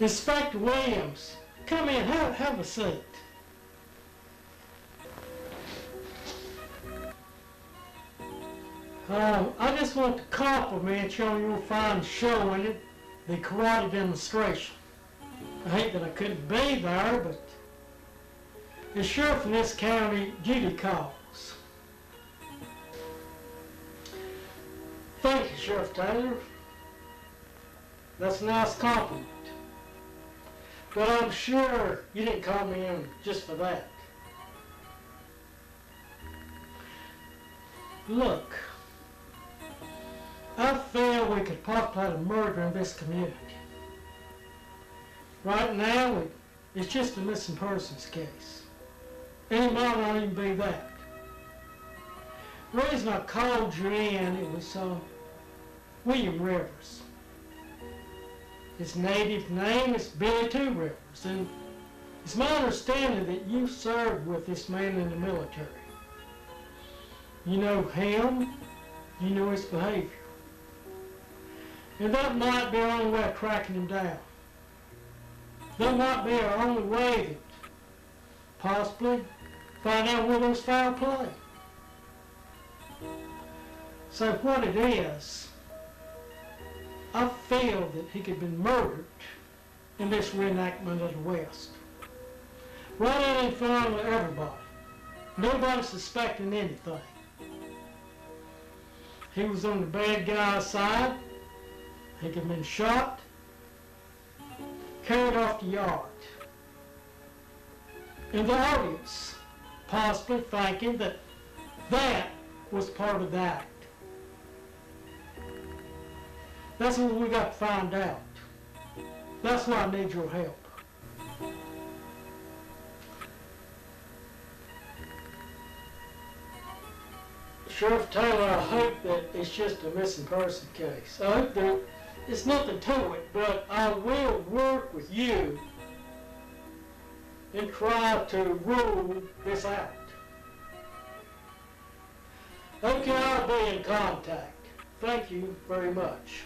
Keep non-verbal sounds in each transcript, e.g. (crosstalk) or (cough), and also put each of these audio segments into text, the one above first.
Inspector Williams, come in, have, have a seat. Um, I just want to compliment you on your fine showing at the karate demonstration. I hate that I couldn't be there, but the sheriff in this county duty calls. Thank you, Sheriff Taylor. That's a nice compliment. But I'm sure you didn't call me in just for that. Look, I feel we could populate a murder in this community. Right now, it, it's just a missing persons case. And it might not even be that. The reason I called you in, it was uh, William Rivers. His native name is Billy Two Rivers, and it's my understanding that you served with this man in the military. You know him, you know his behavior. And that might be our only way of cracking him down. That might be our only way to possibly find out where those foul play. So what it is, I feel that he could have been murdered in this reenactment of the West. Right out in front of everybody. Nobody suspecting anything. He was on the bad guy's side. He could have been shot, carried off the yard. And the audience possibly thinking that that was part of the That's what we got to find out. That's why I need your help. Sheriff Taylor, I hope that it's just a missing person case. I hope that it's nothing to it, but I will work with you and try to rule this out. Okay, I'll be in contact. Thank you very much.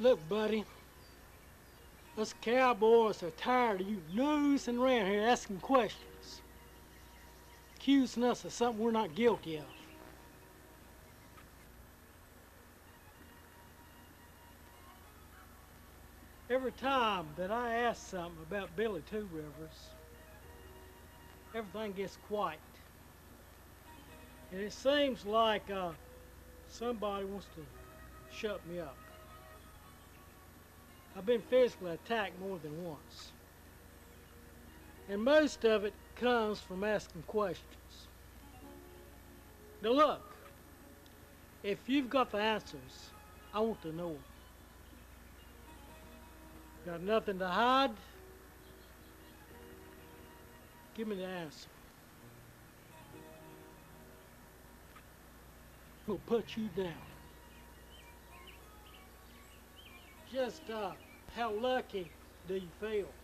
Look, buddy, us cowboys are tired of you nosing around here asking questions, accusing us of something we're not guilty of. Every time that I ask something about Billy Two Rivers, everything gets quiet. And it seems like uh, somebody wants to shut me up. I've been physically attacked more than once. And most of it comes from asking questions. Now look, if you've got the answers, I want to know them. Got nothing to hide? Give me the answer. We'll put you down. Just uh, how lucky do you feel?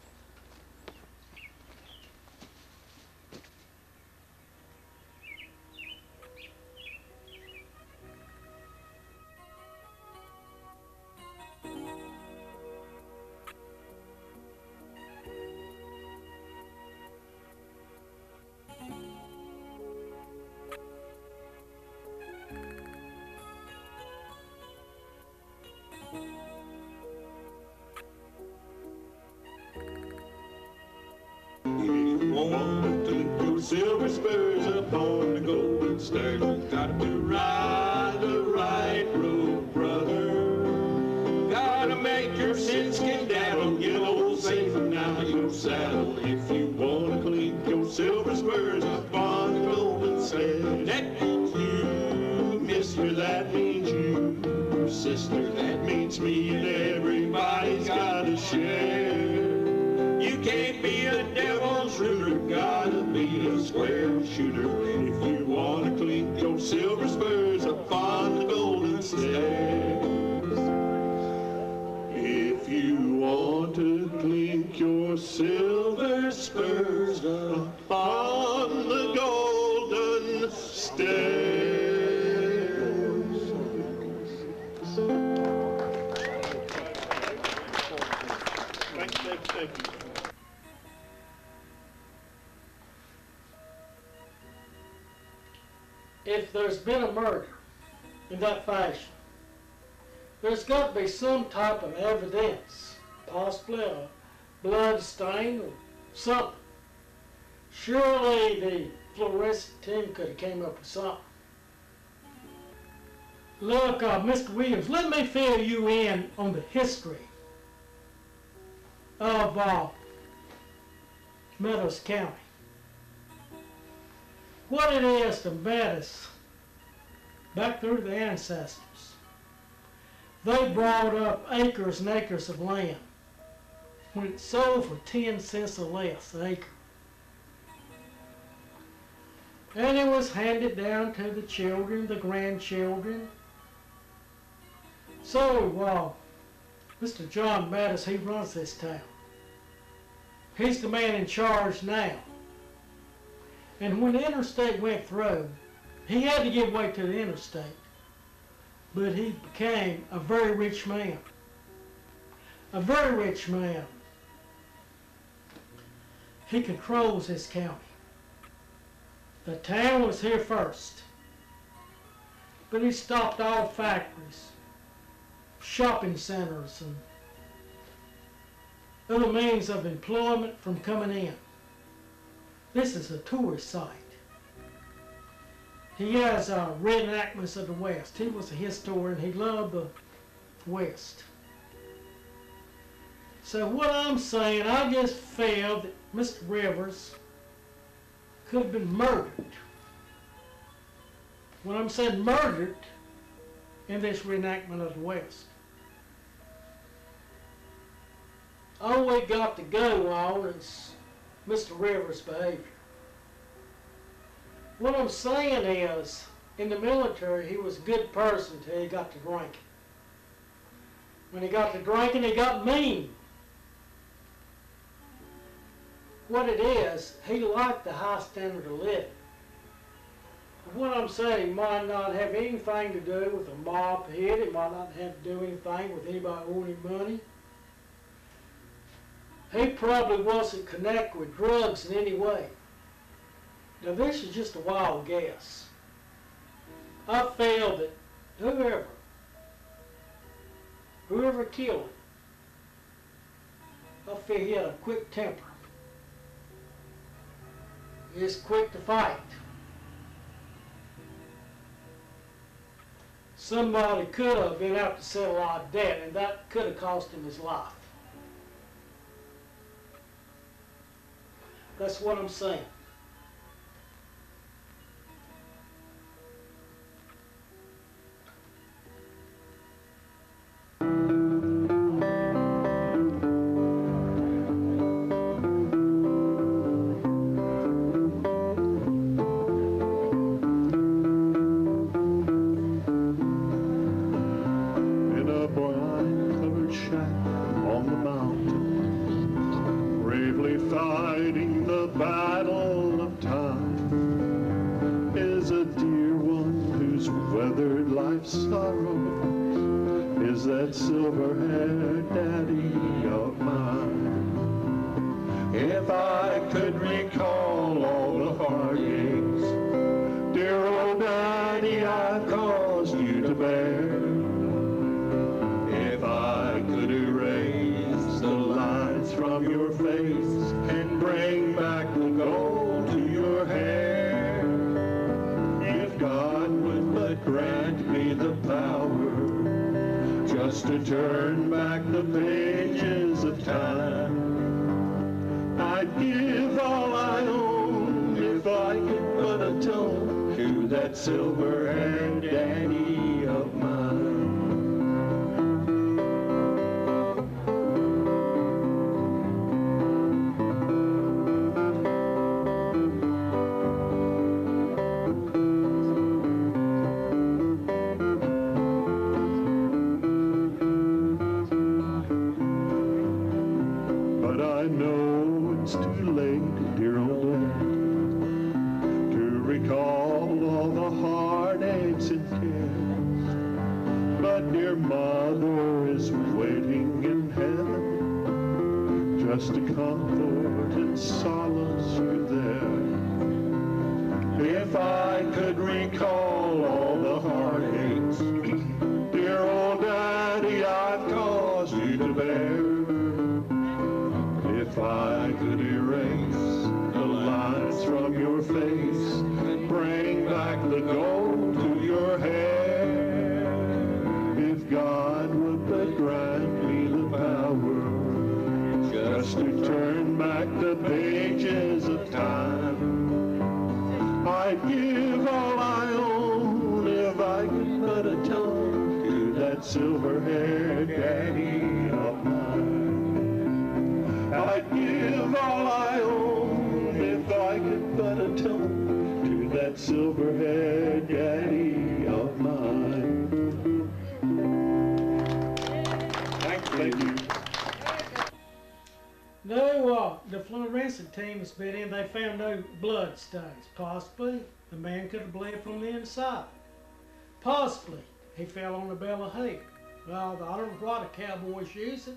Want to your silver spurs upon the golden stairs. Got to ride the right road, brother. Gotta make your sins skedaddle, get old safe and now your saddle. Been a murder in that fashion, there's got to be some type of evidence, possibly a blood stain or something. Surely the fluorescent team could have came up with something. Look, uh, Mr. Williams, let me fill you in on the history of uh, Meadows County what it is to Metis back through the ancestors. They brought up acres and acres of land when it sold for 10 cents or less an acre. And it was handed down to the children, the grandchildren. So, uh, Mr. John Mattis, he runs this town. He's the man in charge now. And when the interstate went through, he had to give way to the interstate. But he became a very rich man. A very rich man. He controls his county. The town was here first. But he stopped all factories, shopping centers, and other means of employment from coming in. This is a tourist site. He has uh, reenactments of the West. He was a historian. He loved the West. So what I'm saying, I just feel that Mr. Rivers could have been murdered. When I'm saying murdered in this reenactment of the West. All we got to go on is Mr. Rivers' behavior. What I'm saying is, in the military, he was a good person till he got to drinking. When he got to drinking, he got mean. What it is, he liked the high standard of living. What I'm saying might not have anything to do with a mob hit. It might not have to do anything with anybody owing money. He probably wasn't connected with drugs in any way. Now this is just a wild guess. I feel that whoever, whoever killed him, I feel he had a quick temper. He's quick to fight. Somebody could have been out to settle of debt, and that could have cost him his life. That's what I'm saying. In to daddy of mine. Thank you. No, uh, the fluorescent team has been in. They found no blood stains. Possibly the man could have bled from the inside. Possibly he fell on a bale of hay. Well, I don't know why the Cowboys use it.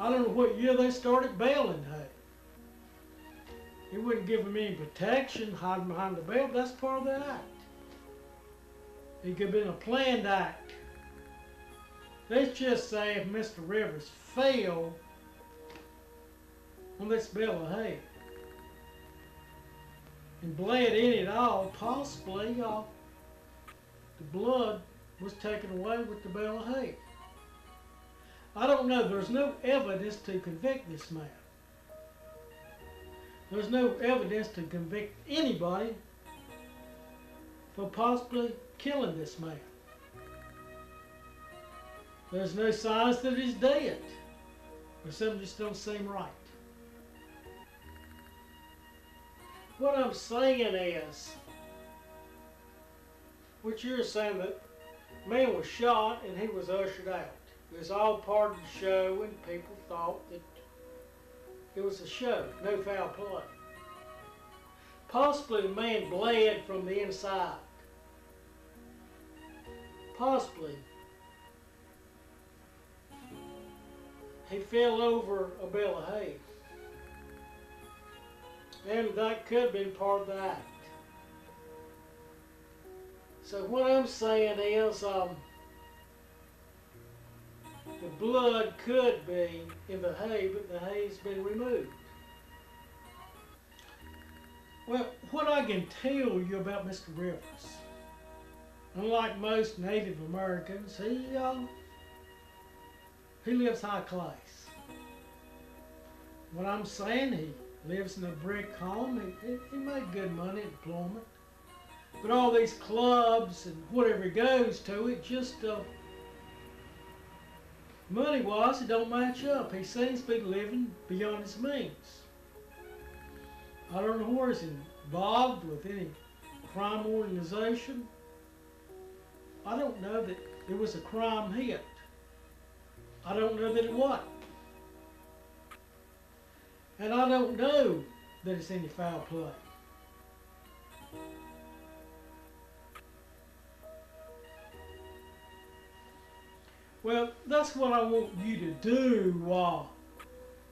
I don't know what year they started baling hay. It wouldn't give them any protection hiding behind the bale. That's part of the act. It could have been a planned act. Let's just say if Mr. Rivers failed on this bale of hay and bled in it all, possibly uh, the blood was taken away with the bale of hay. I don't know. There's no evidence to convict this man. There's no evidence to convict anybody for possibly killing this man. There's no signs that he's dead. Or something just don't seem right. What I'm saying is, what you're saying that man was shot and he was ushered out. It was all part of the show, and people thought that it was a show, no foul play. Possibly the man bled from the inside. Possibly he fell over a bale of hay. And that could have been part of the act. So what I'm saying is, um, the blood could be in the hay, but the hay's been removed. Well, what I can tell you about Mr. Rivers, unlike most Native Americans, he uh, he lives high class. What I'm saying, he lives in a brick home. He, he, made good money employment. But all these clubs and whatever he goes to, it just uh, money wise, it don't match up. He seems to be living beyond his means. I don't know where he's involved with any crime organization. I don't know that it was a crime hit. I don't know that it was. And I don't know that it's any foul play. Well, that's what I want you to do, uh,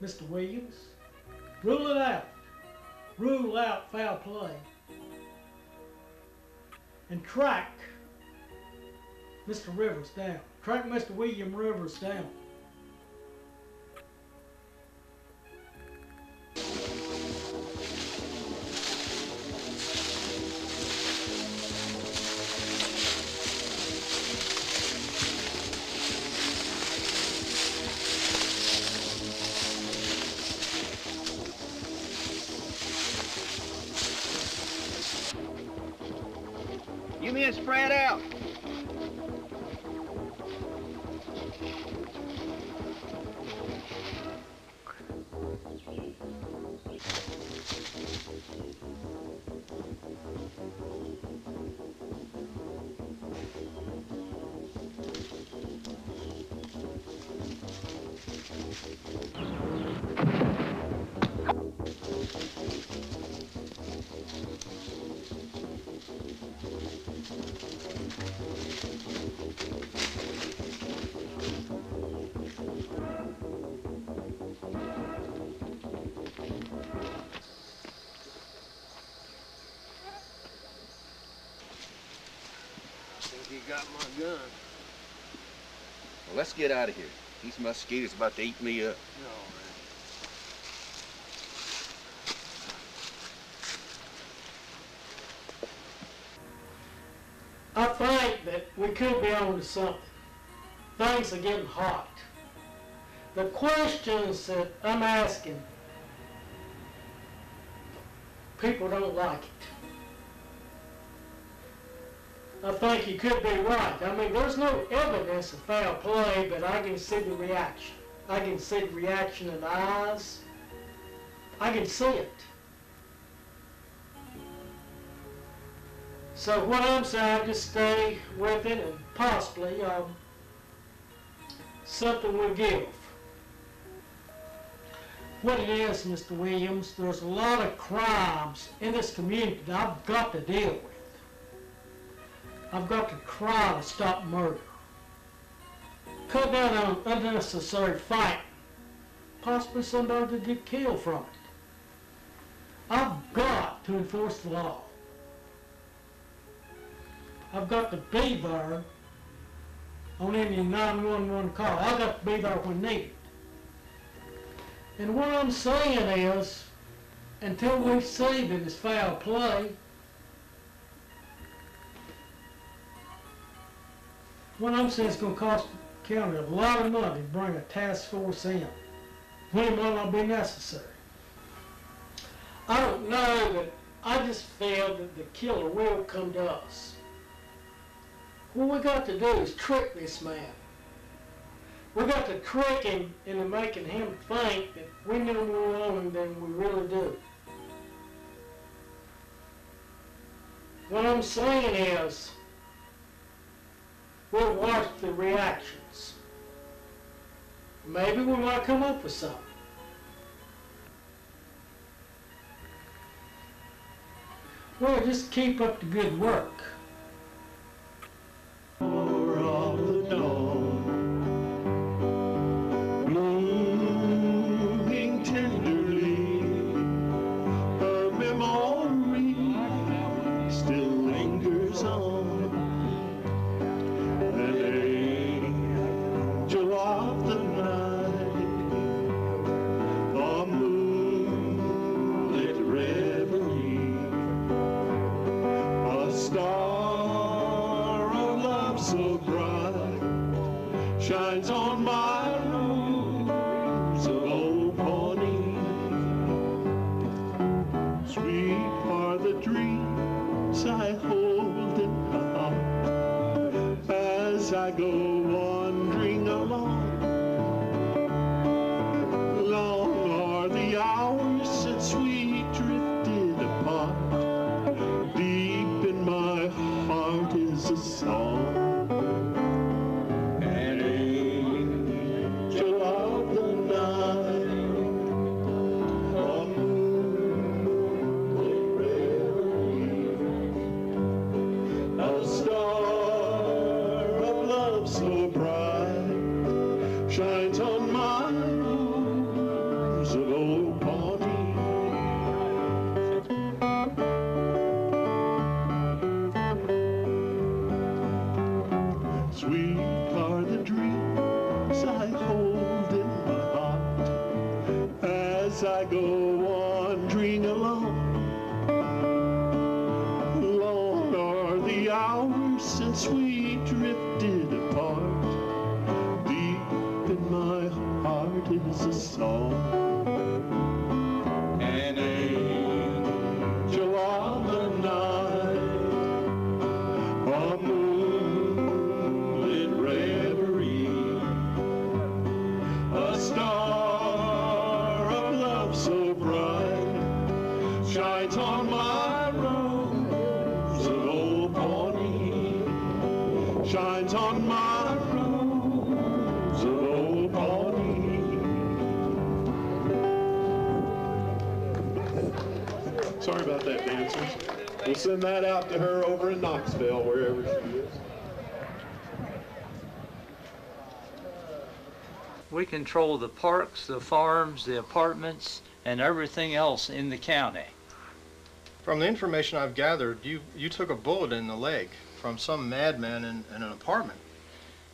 Mr. Williams. Rule it out. Rule out foul play. And track Mr. Rivers down. Track Mr. William Rivers down. Spread out. Let's get out of here. These mosquitoes about to eat me up. I think that we could be on to something. Things are getting hot. The questions that I'm asking, people don't like it. Think he could be right. I mean, there's no evidence of foul play, but I can see the reaction. I can see the reaction in the eyes. I can see it. So what I'm saying, just stay with it and possibly um, something will give. What it is, Mr. Williams, there's a lot of crimes in this community that I've got to deal with. I've got to cry to stop murder. Cut down on unnecessary fight. Possibly somebody could get killed from it. I've got to enforce the law. I've got to be there on any 911 call. I've got to be there when needed. And what I'm saying is, until we see that it's foul play, what I'm saying is going to cost the county a lot of money to bring a task force in when it might not be necessary. I don't know, but I just feel that the killer will come to us. What we got to do is trick this man. We got to trick him into making him think that we know more him than we really do. What I'm saying is, we'll watch the reactions. Maybe we might come up with something. Well, just keep up the good work. We control the parks, the farms, the apartments, and everything else in the county. From the information I've gathered, you, you took a bullet in the leg from some madman in, in an apartment.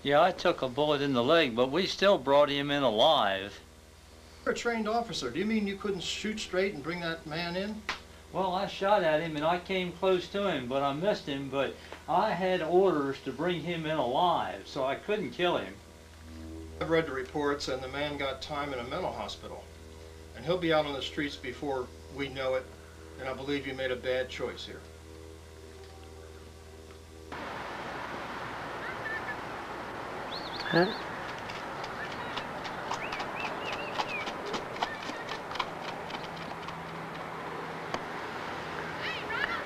Yeah, I took a bullet in the leg, but we still brought him in alive. You're a trained officer. Do you mean you couldn't shoot straight and bring that man in? Well, I shot at him and I came close to him, but I missed him. But I had orders to bring him in alive, so I couldn't kill him. I've read the reports, and the man got time in a mental hospital. And he'll be out on the streets before we know it, and I believe you made a bad choice here. Huh?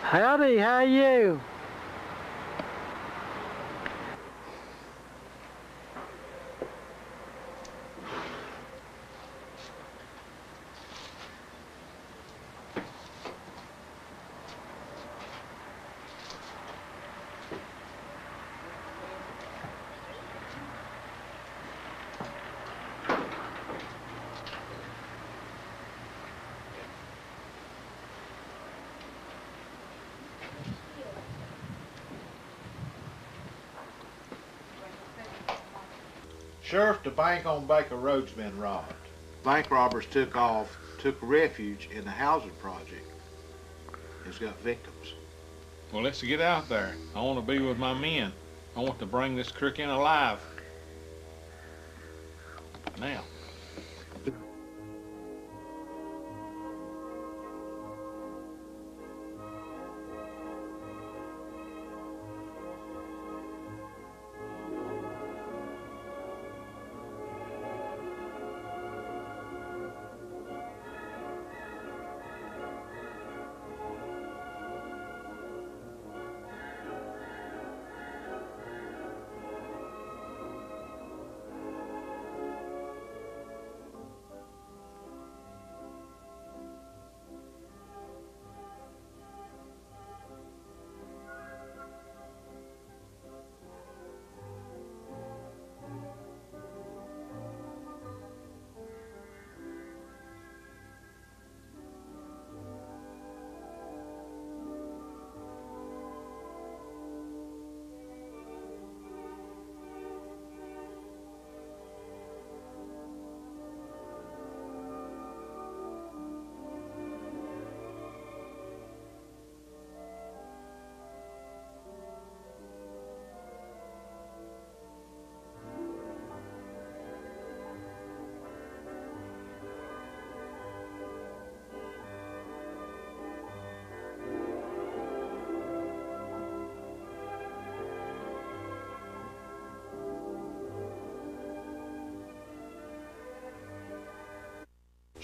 Howdy, how you? Sheriff, the bank on Baker Road's been robbed. Bank robbers took off, took refuge in the housing project. It's got victims. Well, let's get out there. I want to be with my men. I want to bring this crook in alive. Now.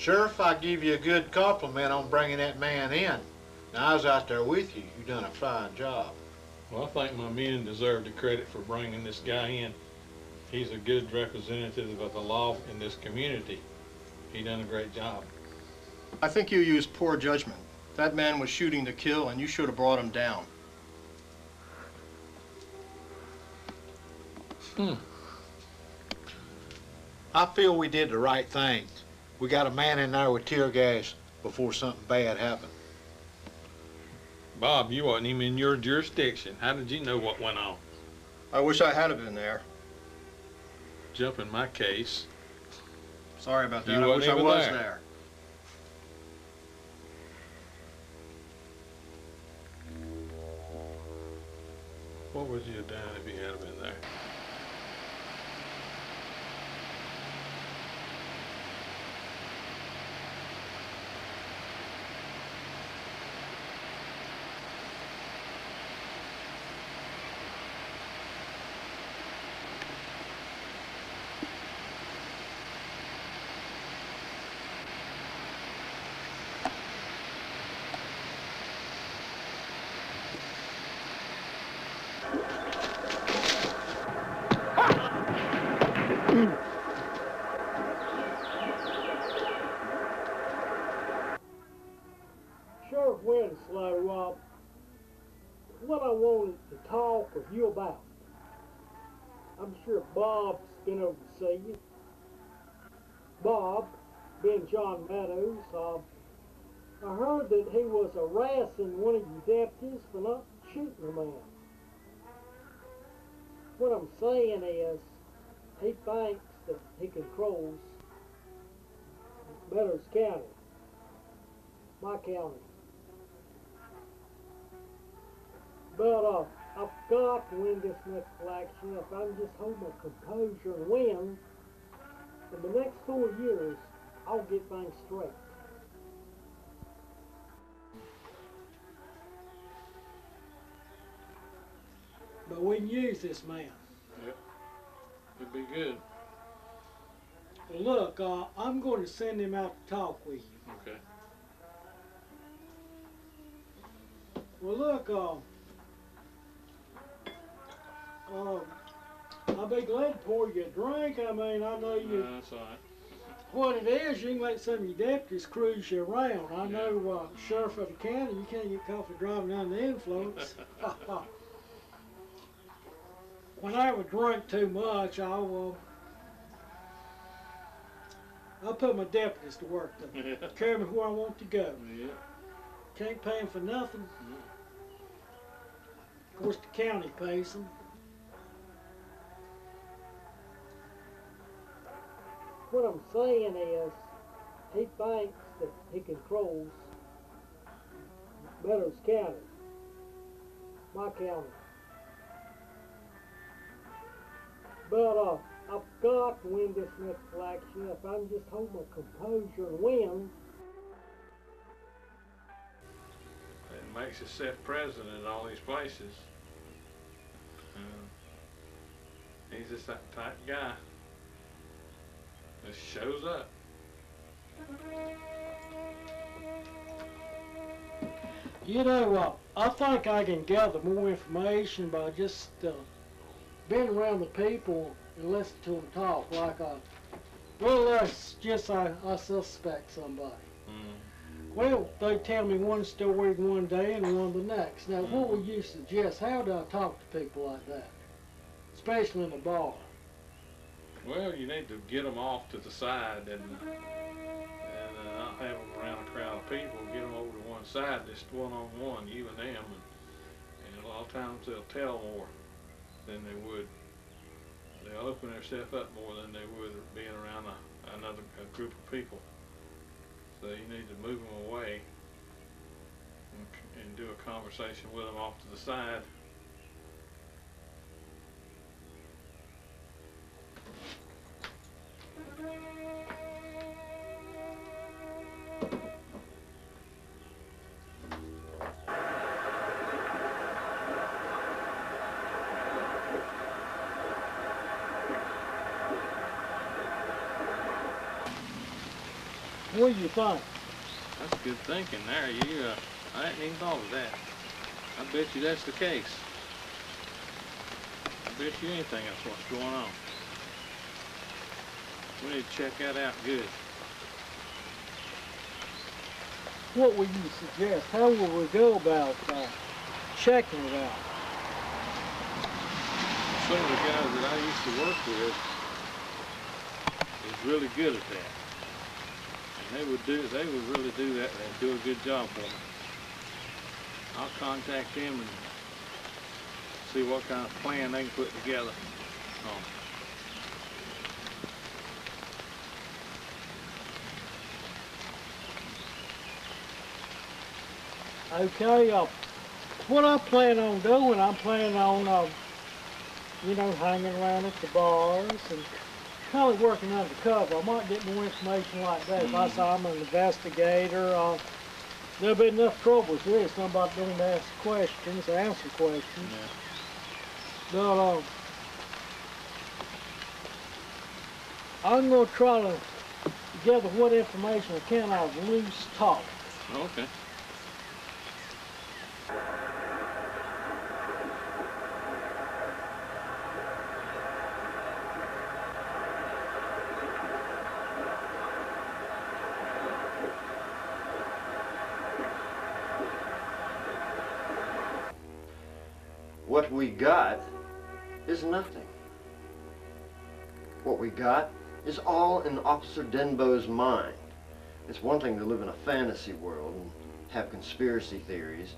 Sheriff, I give you a good compliment on bringing that man in. Now, I was out there with you. You done a fine job. Well, I think my men deserve the credit for bringing this guy in. He's a good representative of the law in this community. He done a great job. I think you used poor judgment. That man was shooting to kill, and you should have brought him down. Hmm. I feel we did the right thing. We got a man in there with tear gas before something bad happened. Bob, you wasn't even in your jurisdiction. How did you know what went on? I wish I had been there. Jumping my case. Sorry about that. You I wasn't wish I was there. there. What would you have done if you had been there? Sheriff Winslow, uh, what I wanted to talk with you about. I'm sure Bob's been over to see you. Bob, being John Meadows, uh, I heard that he was harassing one of your deputies for not shooting a man. What I'm saying is, he thinks that he controls Meadows County, my county. But uh, I've got to win this next election. If I can just hold my composure and win, in the next four years, I'll get things straight. But we can use this man. It'd be good. Look, uh, I'm going to send him out to talk with you. Okay. Well, look, uh, uh, I'll be glad to pour you a drink. I mean, I know you. That's all right. What it is, you can let some of your deputies cruise you around. I know, uh, sheriff of the county, you can't get caught for driving under the influence. (laughs) when I ever drink too much, I'll, uh, I'll put my deputies to work to yeah. carry me where I want to go. Yeah. Can't pay 'em for nothing. Of course, the county pays them. What I'm saying is, he thinks that he controls Meadows County, my county. But uh, I've got to win this next election. If I can just hold my composure and win, It makes you set president in all these places. Uh, he's just that type guy. Just shows up. You know, uh, I think I can gather more information by just uh, being around the people and listening to them talk. Like, uh, well, let's just I, I suspect somebody. Mm. Well, they tell me one story one day and one the next. Now, what would you suggest? How do I talk to people like that, especially in a bar? Well, you need to get them off to the side and and uh, not have them around a crowd of people. Get them over to one side, just one on one, you and them, and, and a lot of times they'll tell more than they would. They'll open themselves up more than they would being around a, another a group of people. So you need to move them away and, and do a conversation with them off to the side. What did you think? That's good thinking there. You, uh, I hadn't even thought of that. I bet you that's the case. I bet you anything that's what's going on. We need to check that out good. What would you suggest? How would we go about uh, checking it out? Some of the guys that I used to work with is really good at that. And they would do, they would really do that. They'd do a good job for me. I'll contact them and see what kind of plan they can put together. Okay, uh, what I plan on doing, I'm planning on, uh, you know, hanging around at the bars and kind of working undercover. I might get more information like that. If I say I'm an investigator, uh, there'll be enough trouble with this. Somebody don't ask questions, answer questions. But, uh, I'm going to try to gather what information I can out of loose talk. Okay. What we got is nothing. What we got is all in Officer Denbo's mind. It's one thing to live in a fantasy world and have conspiracy theories,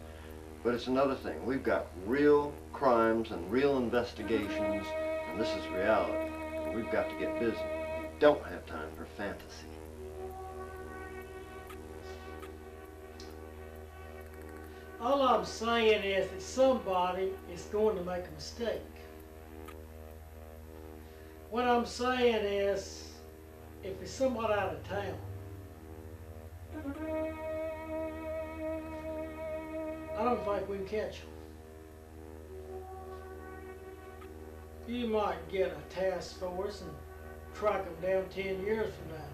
but it's another thing. We've got real crimes and real investigations, and this is reality. We've got to get busy. We don't have time for fantasy. All I'm saying is that somebody is going to make a mistake. What I'm saying is, if it's somebody out of town, I don't think we can catch them. You might get a task force and track them down 10 years from now.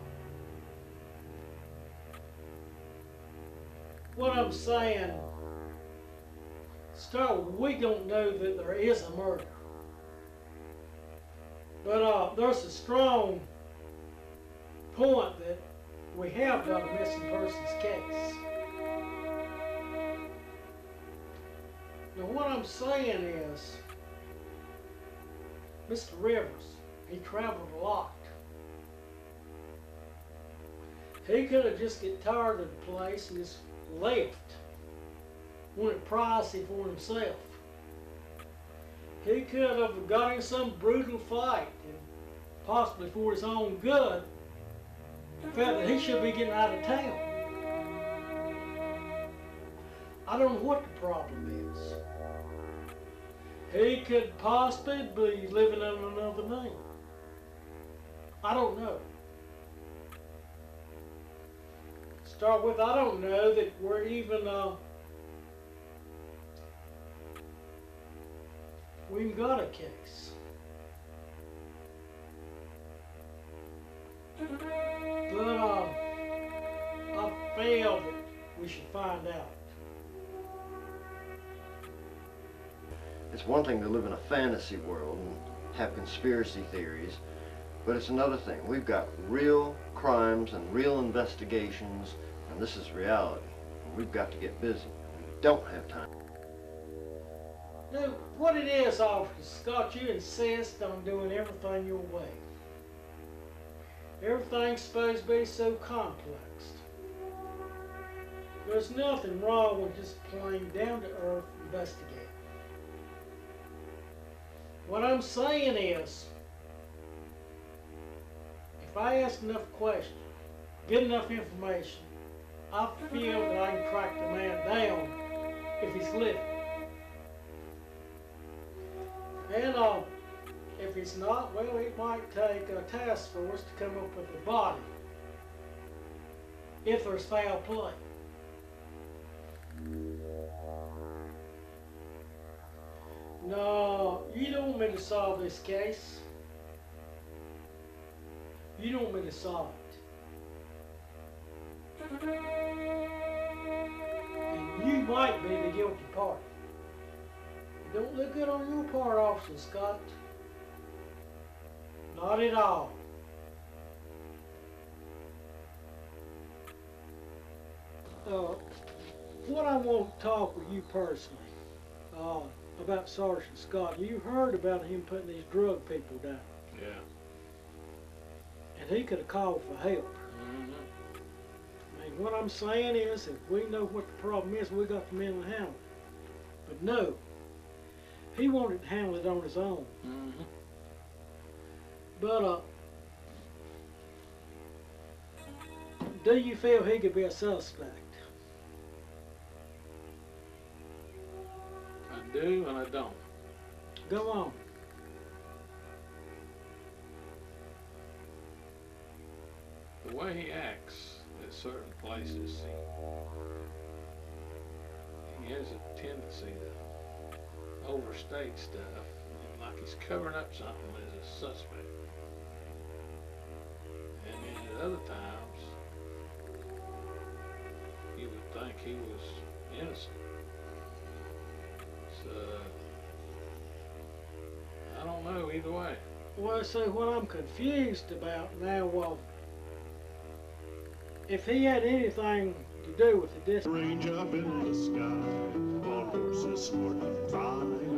What I'm saying Start, we don't know that there is a murder. But uh, there's a strong point that we have got a missing persons case. Now what I'm saying is, Mr. Rivers, he traveled a lot. He could have just get tired of the place and just left wanted privacy for himself. He could have got in some brutal fight and possibly for his own good felt that he should be getting out of town. I don't know what the problem is. He could possibly be living under another name. I don't know. Start with, I don't know that we're even uh, We've got a case. But uh, I feel that we should find out. It's one thing to live in a fantasy world and have conspiracy theories, but it's another thing. We've got real crimes and real investigations, and this is reality. And we've got to get busy. We don't have time. No, what it is, Officer Scott, you insist on doing everything your way. Everything's supposed to be so complex. There's nothing wrong with just plain down-to-earth investigating. What I'm saying is, if I ask enough questions, get enough information, I feel that I can track the man down if he's living. And uh, if it's not, well, it might take a task force to come up with the body. If there's foul play. No, you don't want me to solve this case. You don't want me to solve it. And you might be the guilty party. It don't look good on your part, Officer Scott. Not at all. Uh, what I want to talk with you personally, uh, about Sergeant Scott. You heard about him putting these drug people down, Yeah. and he could have called for help. Mm-hmm. I mean, what I'm saying is, if we know what the problem is, we got the men to handle it. But no, he wanted to handle it on his own. Mm-hmm. But uh, do you feel he could be a suspect? Do and I don't. Go on. The way he acts at certain places, he, he has a tendency to overstate stuff, like he's covering up something as a suspect. And then at other times, you would think he was innocent. So, I don't know either way. Well, see, what I'm confused about now, well, if he had anything to do with the dis- Range up in the sky, on horses sporting fire,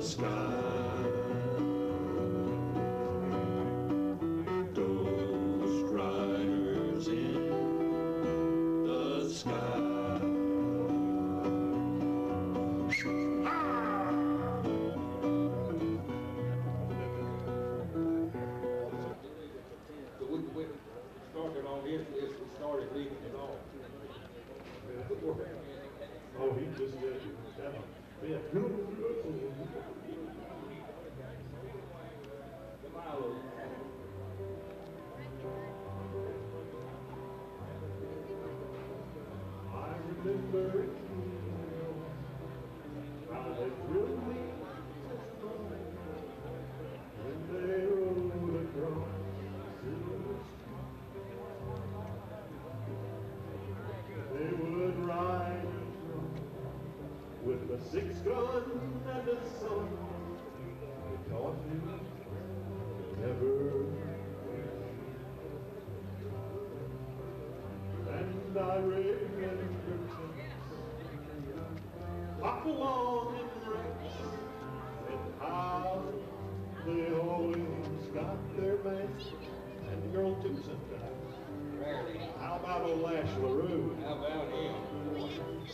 sky.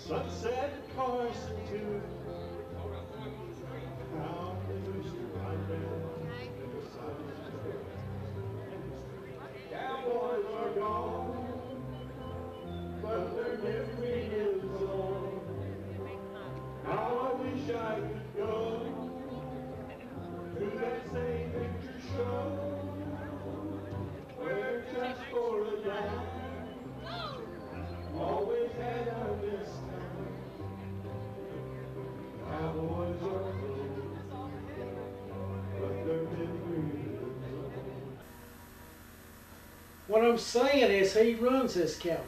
Sunset Carson too. I'm saying is he runs this county.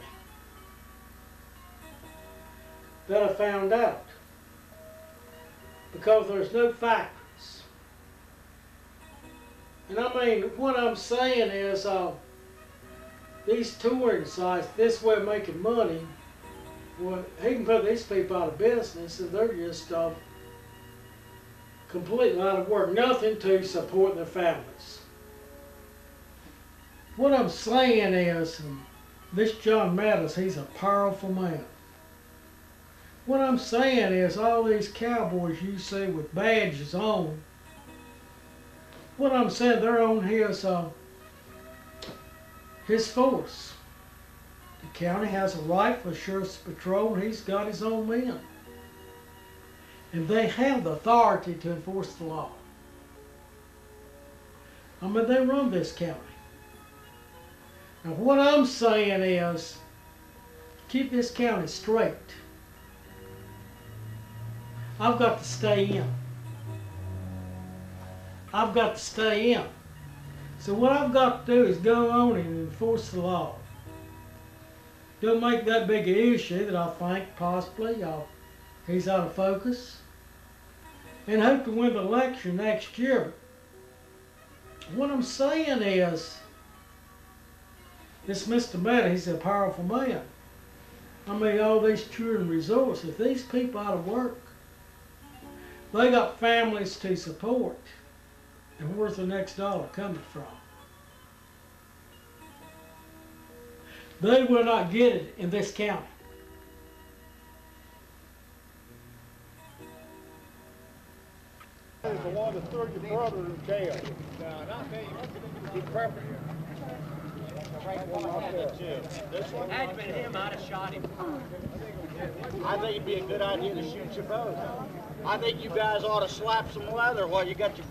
That I found out. Because there's no factories. And I mean, what I'm saying is, uh, these touring sites, this way of making money, well, he can put these people out of business and they're just uh, completely out of work. Nothing to support their families. What I'm saying is, um, this John Meadows, he's a powerful man. What I'm saying is, all these cowboys you see with badges on, what I'm saying, they're on his, uh, his force. The county has a for sheriff's patrol, and he's got his own men. And they have the authority to enforce the law. I mean, they run this county. Now, what I'm saying is, keep this county straight. I've got to stay in. I've got to stay in. So what I've got to do is go on and enforce the law. Don't make that big an issue that I think possibly uh, he's out of focus. And hope to win the election next year. What I'm saying is, this Mr. Meta, he's a powerful man. I mean, all these touring resorts, if these people out of work, they got families to support. And where's the next dollar coming from? They will not get it in this county. the one that threw your brother in jail. No, not me. Keep perfect. Had been him, I'd have shot him. I think it'd be a good idea to shoot you both. I think you guys ought to slap some leather while you got your...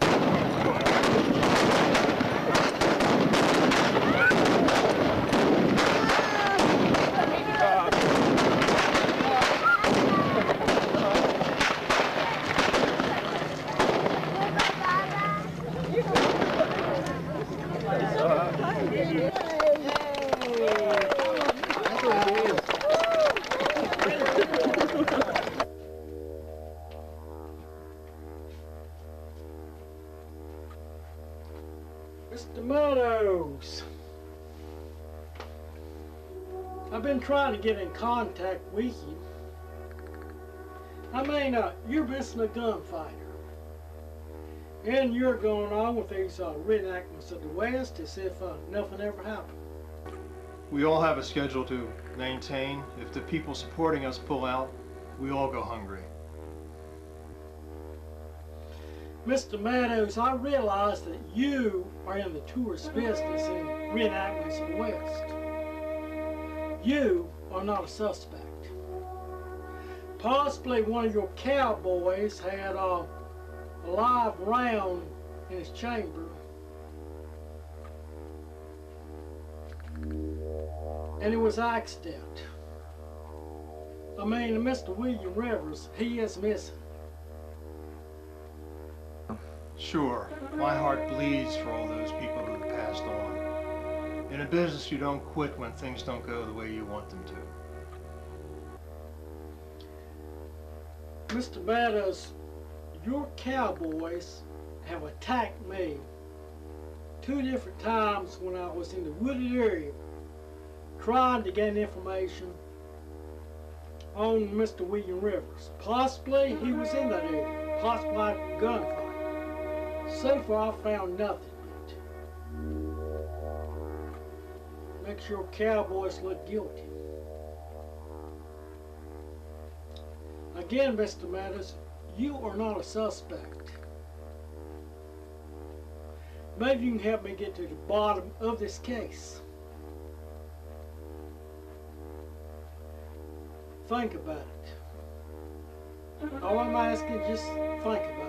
get in contact with you. I mean, uh, you're missing a gunfighter. And you're going on with these uh, reenactments of the West as if uh, nothing ever happened. We all have a schedule to maintain. If the people supporting us pull out, we all go hungry. Mr. Meadows, I realize that you are in the tourist business in reenactments of the West. You are not a suspect. Possibly one of your cowboys had a live round in his chamber. And it was accident. I mean, Mr. William Rivers, he is missing. Sure, my heart bleeds for all those people who have passed on. In a business, you don't quit when things don't go the way you want them to. Mr. Meadows, your cowboys have attacked me two different times when I was in the wooded area trying to gain information on Mr. William Rivers. Possibly he was in that area, possibly a gunfight. So far, I found nothing Makes your cowboys look guilty. Again, Mr. Meadows, you are not a suspect. Maybe you can help me get to the bottom of this case. Think about it. All I'm asking, just think about it.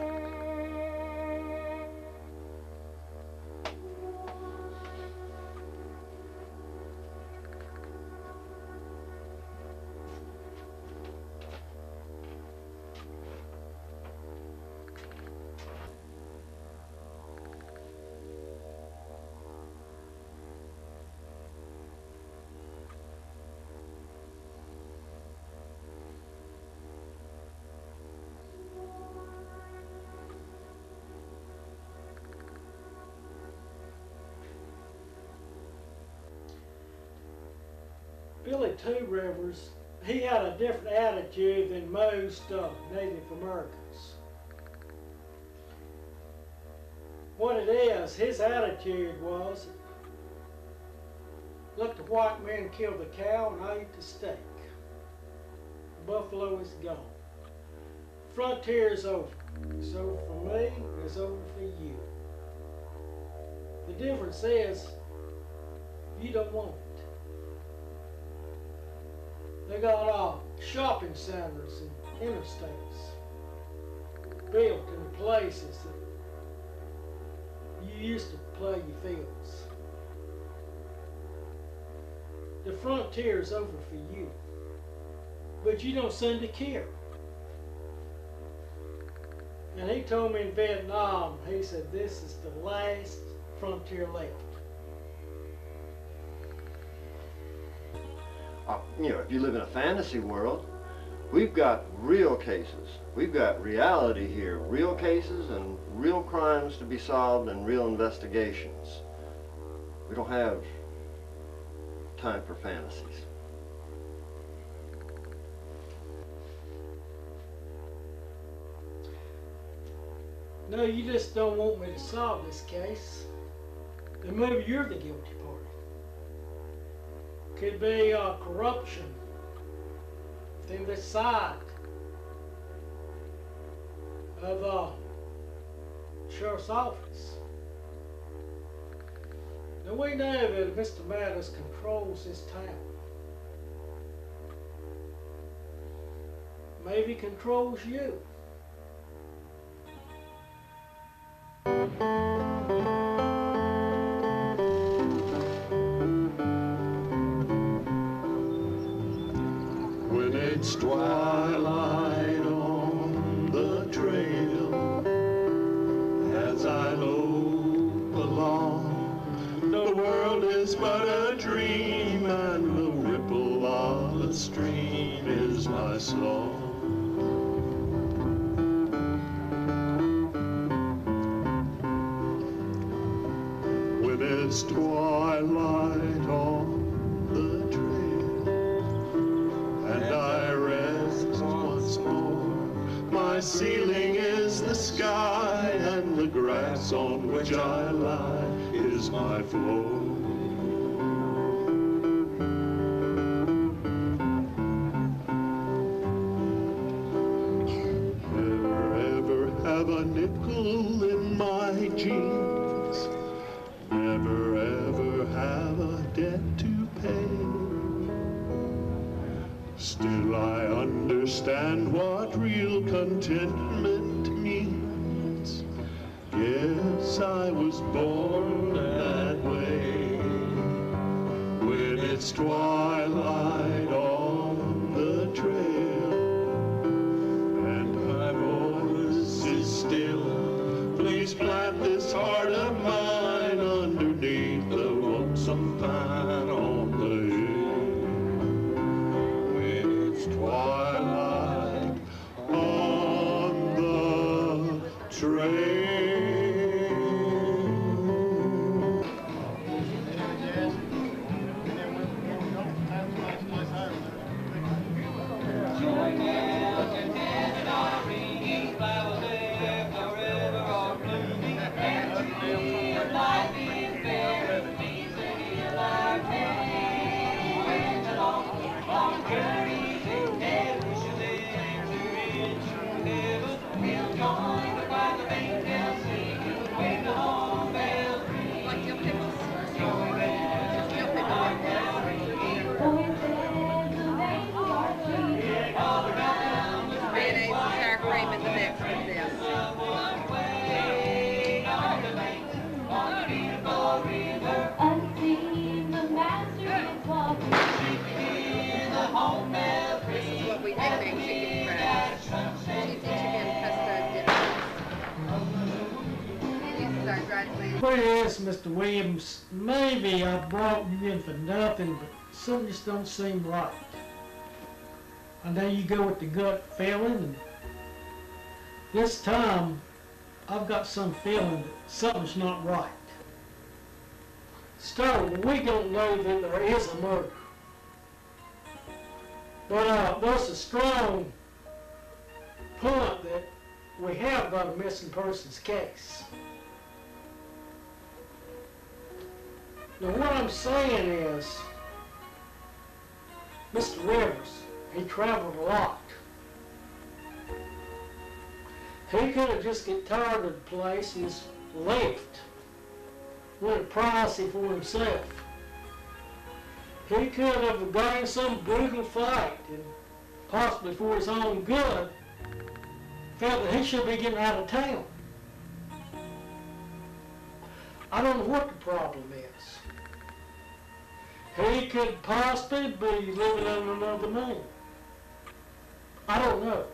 Two Rivers, he had a different attitude than most uh, Native Americans. What it is, his attitude was, let the white man kill the cow and I eat the steak. The buffalo is gone. Frontier is over. It's over for me, it's over for you. The difference is, you don't want it. They got uh, shopping centers and interstates built in places that you used to play your fields. The frontier is over for you, but you don't seem to care. And he told me in Vietnam, he said, this is the last frontier left. You know, if you live in a fantasy world, we've got real cases. We've got reality here, real cases and real crimes to be solved and real investigations. We don't have time for fantasies. No, you just don't want me to solve this case. Then maybe you're the guilty. Could be uh, corruption within the side of uh, sheriff's office. Now we know that Mr. Meadows controls this town. Maybe controls you. It's twilight on the trail, as I lope along, the world is but a dream, and the ripple of the stream is my song. It's twilight ceiling is the sky, and the grass on which I lie is my floor. Have a nickel don't seem right. And know you go with the gut feeling, and this time I've got some feeling that something's not right. Still, we don't know that there is a murder. But uh, there's a strong point that we have got a missing persons case. Now what I'm saying is, Mr. Rivers, he traveled a lot. He could have just get tired of the place and just left. Went pricey for himself. He could have got in some brutal fight and possibly for his own good, felt that he should be getting out of town. I don't know what the problem is. He could possibly be living under another name. I don't know.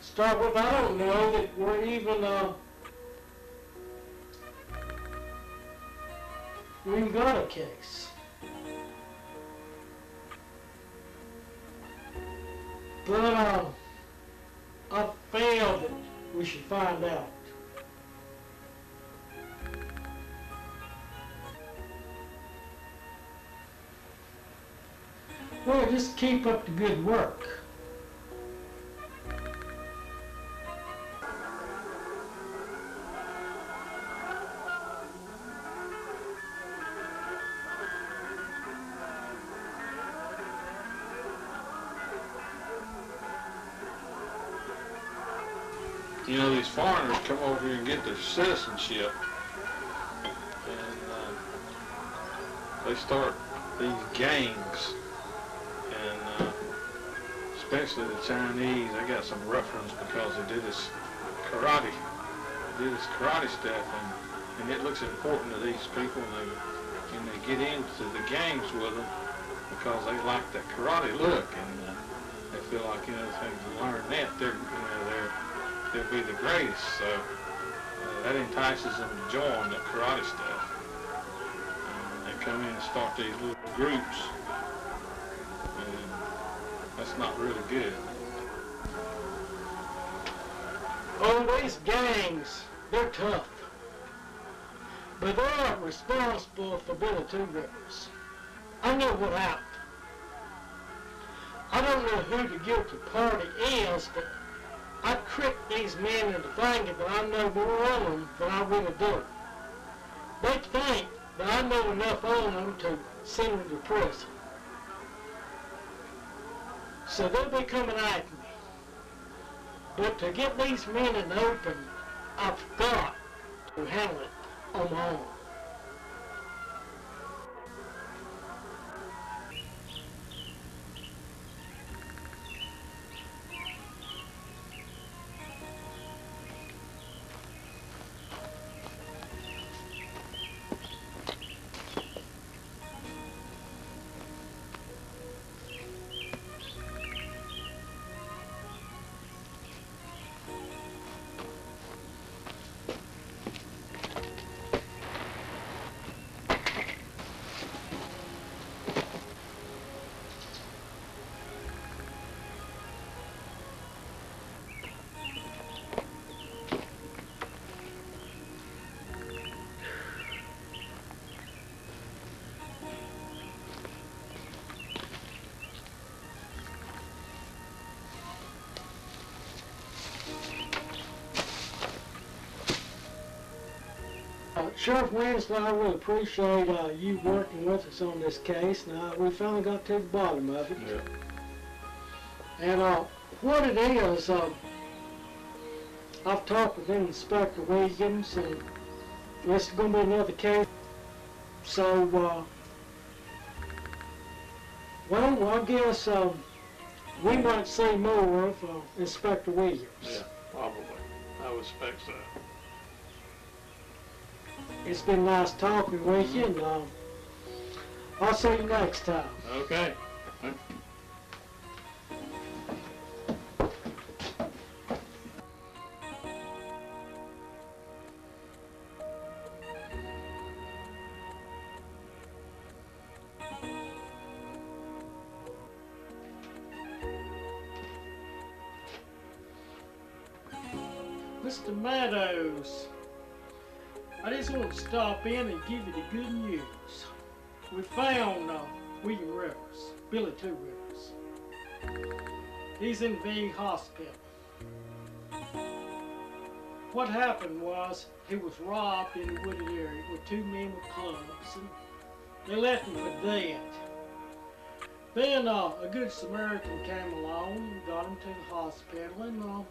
Start with, I don't know that we're even, uh, we even got a case. But, uh, I feel that we should find out. Well, just keep up the good work. You know, these foreigners come over here and get their citizenship. And uh, they start these gangs. Especially the Chinese, they got some rough ones because they do this karate. They do this karate stuff and, and it looks important to these people and they, and they get into the gangs with them because they like that karate look and uh, they feel like, you know, if they learn that, they're, you know, they're they'll be the greatest. So uh, that entices them to join the karate stuff. And they come in and start these little groups, not really good. Oh, these gangs, they're tough. But they aren't responsible for Billy Two Rivers. I know what happened. I don't know who the guilty party is, but I tricked these men into thinking that I know more on them than I really do. They think that I know enough on them to send them to prison. So they'll be coming at me. But to get these men in the open, I've got to handle it on my own. Sheriff Winslow, I really appreciate uh, you working with us on this case. Now, we finally got to the bottom of it. Yeah. And uh, what it is, uh, I've talked with Inspector Williams, and this is going to be another case. So, uh, well, I guess uh, we might see more of uh, Inspector Williams. Yeah, probably. I would expect so. It's been nice talking with you, and uh, I'll see you next time. Okay. Stop in and give you the good news. We found uh, William Rivers, Billy Two Rivers. He's in the hospital. What happened was he was robbed in a wooded area with two men with clubs, and they left him for dead. Then uh, a good Samaritan came along and got him to the hospital, and uh,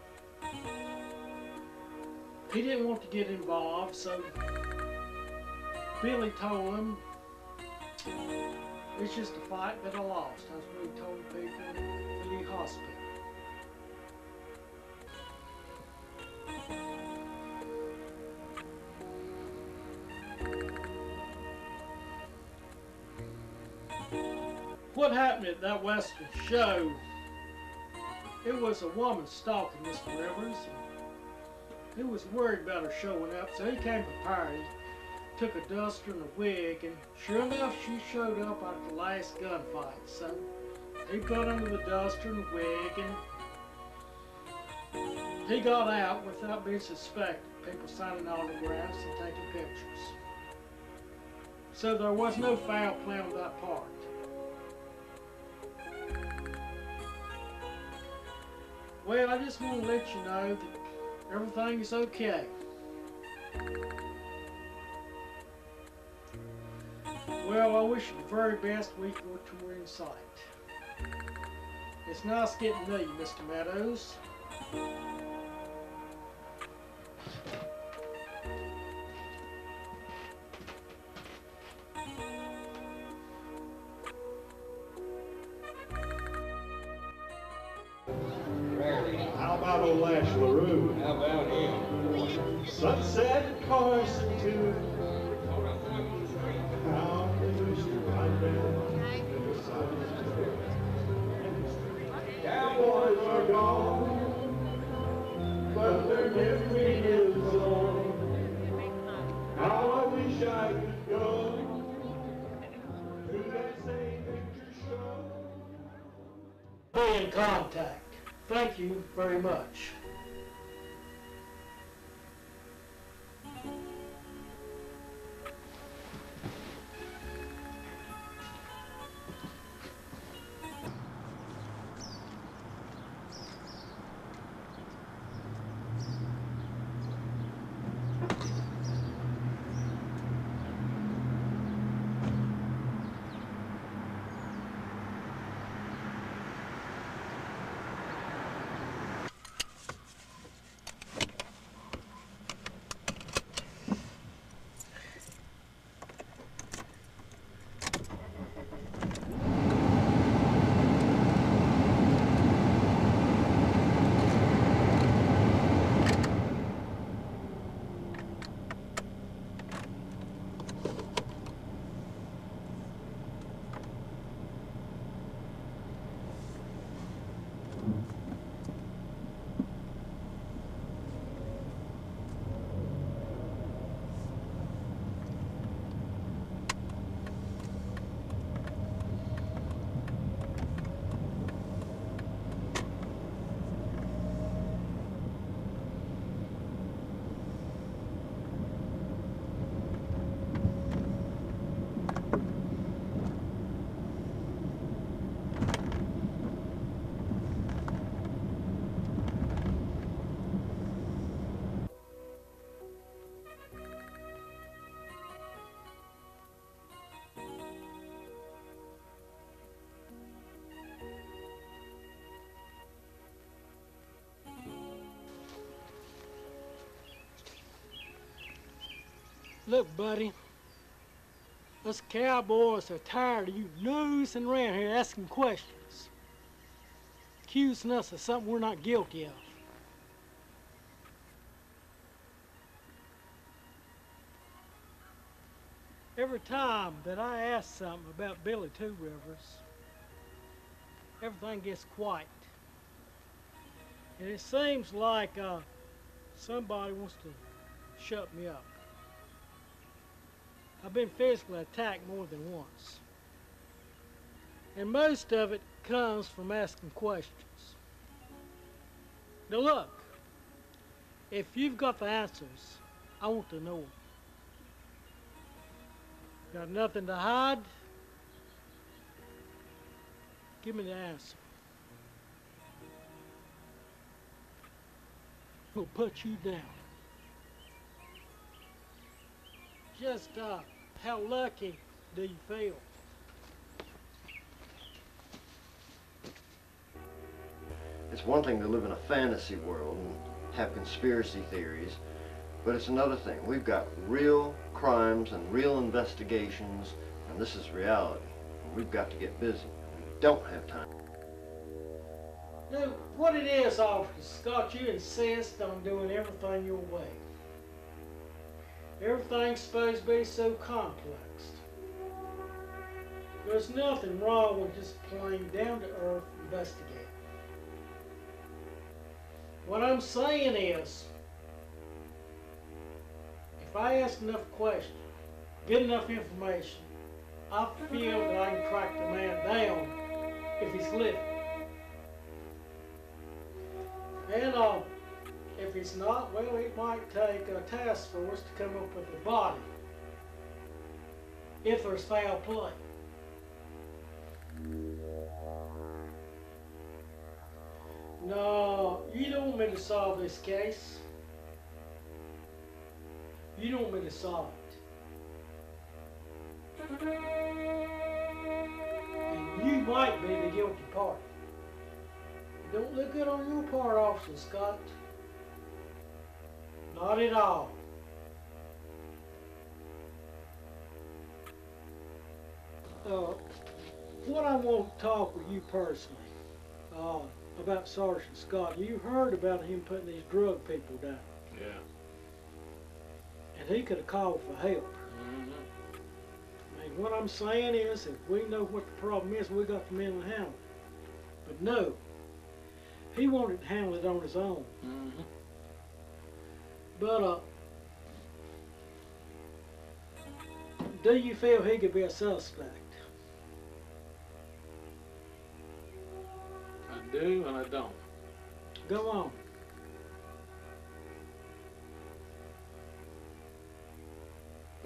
he didn't want to get involved, so Billy told him it's just a fight that I lost. That's what he told people in the hospital. What happened at that Western show? It was a woman stalking Mr. Rivers. He was worried about her showing up, so he came prepared. He took a duster and a wig, and sure enough, she showed up at the last gunfight. So he put under the duster and wig, and he got out without being suspected. People signing autographs and taking pictures. So there was no foul play on that part. Well, I just want to let you know that everything is okay. Well, I wish you the very best week or tour in sight. It's nice getting to know you, Mr. Meadows. How about old Lash LaRue? How about him? Sunset Carson too. Be in contact. Thank you very much. Look, buddy, us cowboys are tired of you nosing around here asking questions, accusing us of something we're not guilty of. Every time that I ask something about Billy Two Rivers, everything gets quiet. And it seems like uh, somebody wants to shut me up. I've been physically attacked more than once. And most of it comes from asking questions. Now look, if you've got the answers, I want to know them. Got nothing to hide? Give me the answer. We'll put you down. Just uh, how lucky do you feel? It's one thing to live in a fantasy world and have conspiracy theories, but it's another thing. We've got real crimes and real investigations, and this is reality. We've got to get busy. We don't have time. Now, what it is, Officer Scott, you insist on doing everything your way. Everything's supposed to be so complex. There's nothing wrong with just plain down-to-earth investigating. What I'm saying is, if I ask enough questions, get enough information, I feel that I can track the man down if he's living. And uh, if he's not, well, it might take a task force to come up with a body. If there's foul play. No, you don't want me to solve this case. You don't want me to solve it. And you might be the guilty party. Don't look good on your part, Officer Scott. Not at all. Uh, what I want to talk with you personally uh, about Sergeant Scott. You heard about him putting these drug people down, Yeah. and he could have called for help. Mm-hmm. I mean, what I'm saying is, if we know what the problem is, we got the men to handle it. But no, he wanted to handle it on his own. Mm-hmm. But uh, do you feel he could be a suspect? I do and I don't. Go on.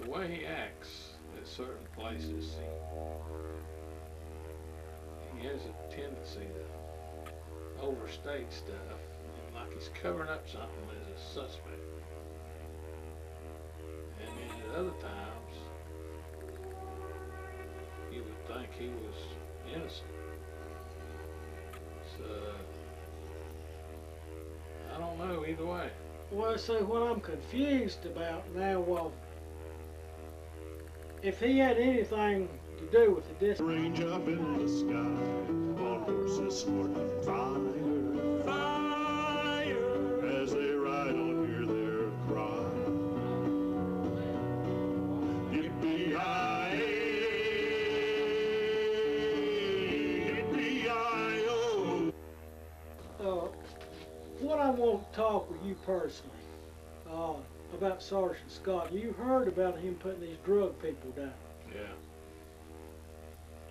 The way he acts at certain places, he, he has a tendency to overstate stuff, like he's covering up something as a suspect. And then at other times, you would think he was innocent. So, I don't know either way. Well, see, what I'm confused about now, well, if he had anything to do with the dis- Range up in the sky, on horses snorting fire, fire, I want to talk with you personally uh, about Sergeant Scott. You heard about him putting these drug people down, Yeah.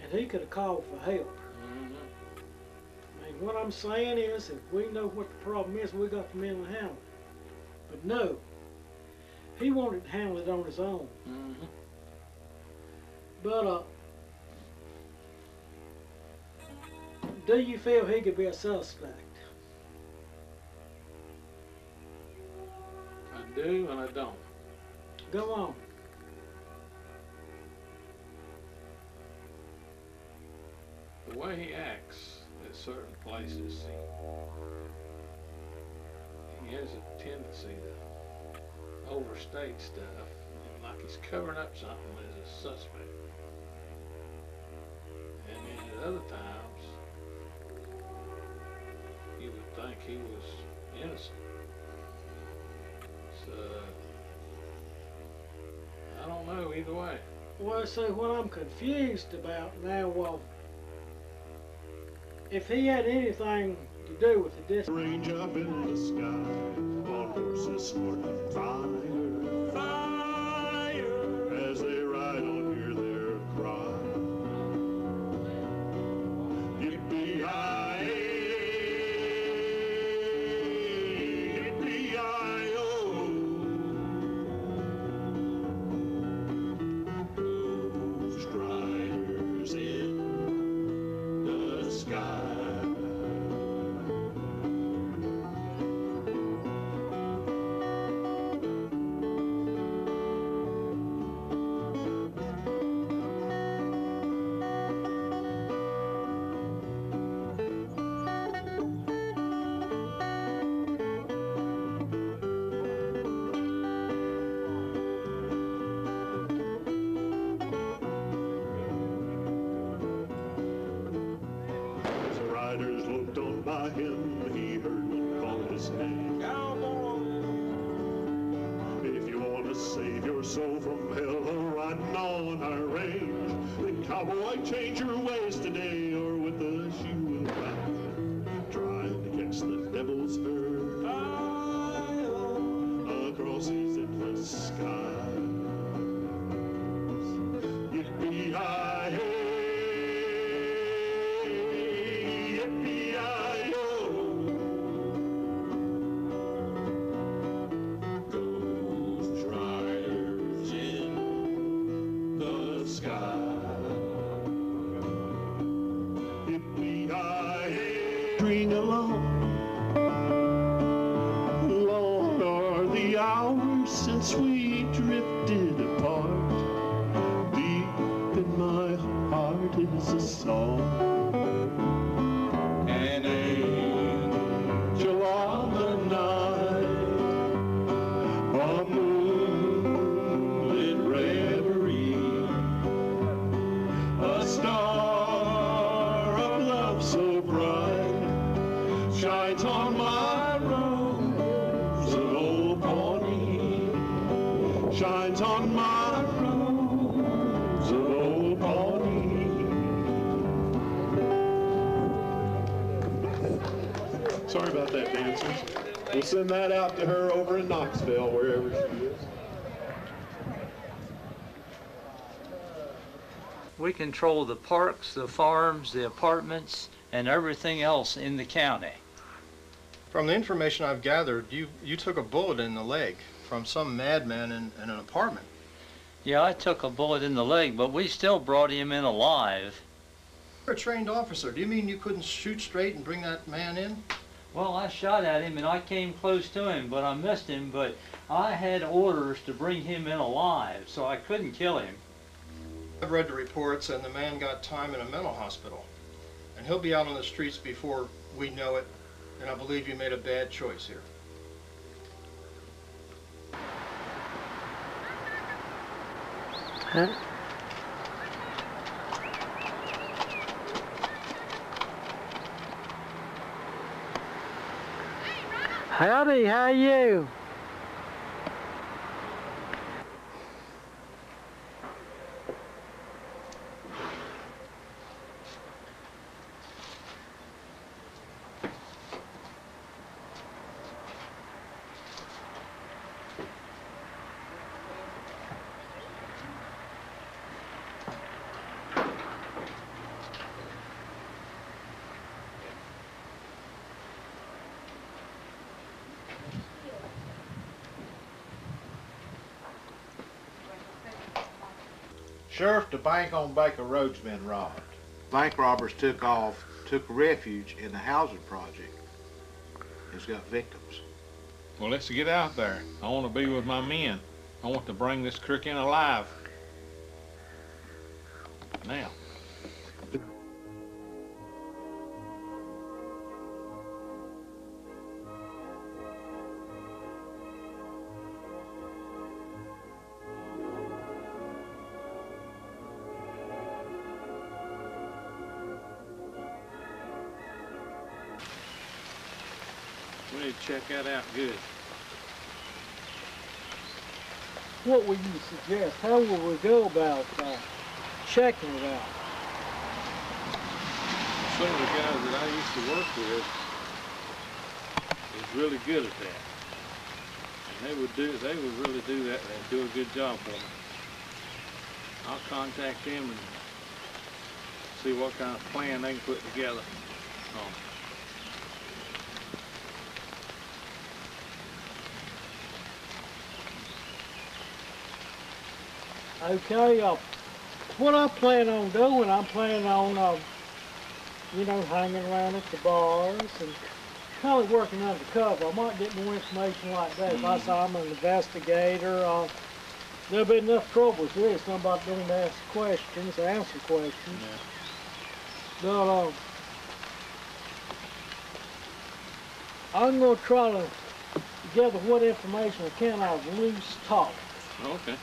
and he could have called for help. Mm-hmm. I mean, what I'm saying is, if we know what the problem is, we got the men to handle it. But no, he wanted to handle it on his own. Mm-hmm. But uh, do you feel he could be a suspect? Do and I don't. Go on. The way he acts at certain places, he, has a tendency to overstate stuff, like he's covering up something as a suspect. And then at other times, you would think he was innocent. So, I don't know either way. Well, see, what I'm confused about now, well, if he had anything to do with the dis- Range up in the sky, on horses snorting fire, fire, Sorry about that, dancers. We'll send that out to her over in Knoxville, wherever she is. We control the parks, the farms, the apartments, and everything else in the county. From the information I've gathered, you, you took a bullet in the leg from some madman in, in an apartment. Yeah, I took a bullet in the leg, but we still brought him in alive. You're a trained officer. Do you mean you couldn't shoot straight and bring that man in? Well, I shot at him and I came close to him, but I missed him. But I had orders to bring him in alive, so I couldn't kill him. I've read the reports, and the man got time in a mental hospital. And he'll be out on the streets before we know it, and I believe you made a bad choice here. Huh? Howdy, how are you? Sheriff, the bank on Baker Road's been robbed. Bank robbers took off, took refuge in the housing project. It's got victims. Well, let's get out there. I want to be with my men. I want to bring this crook in alive. Now. Check that out good. What would you suggest? How will we go about uh, checking it out? Some of the guys that I used to work with is really good at that. And they would do, they would really do that and do a good job for me. I'll contact them and see what kind of plan they can put together. Okay, uh, what I plan on doing, I'm planning on, uh, you know, hanging around at the bars and kind of working undercover. I might get more information like that. If I say I'm an investigator, uh, there'll be enough trouble with this. Somebody don't ask questions, answer questions. But, uh, I'm gonna try to gather what information I can out of loose talk. Okay.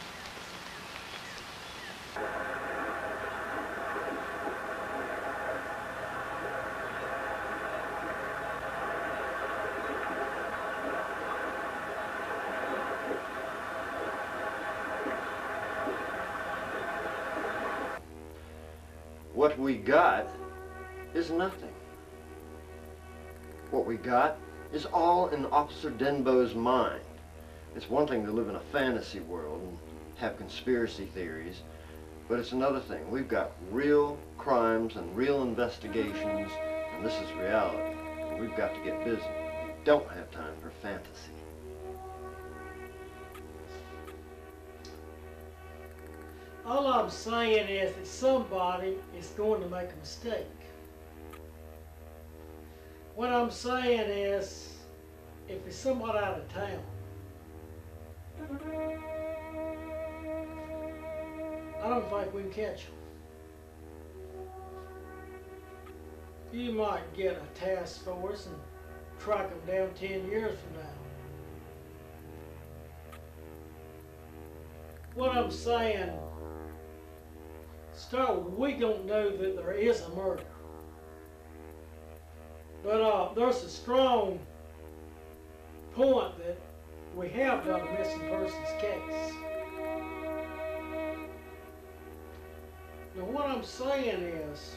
what we got is nothing. What we got is all in Officer Denbo's mind. It's one thing to live in a fantasy world and have conspiracy theories, but it's another thing. We've got real crimes and real investigations, and this is reality. We've got to get busy. We don't have time for fantasy. All I'm saying is that somebody is going to make a mistake. What I'm saying is, if it's somebody out of town, I don't think we can catch them. You might get a task force and track them down 10 years from now. What I'm saying, start, we don't know that there is a murder. But uh, there's a strong point that we have got a missing persons case. Now what I'm saying is,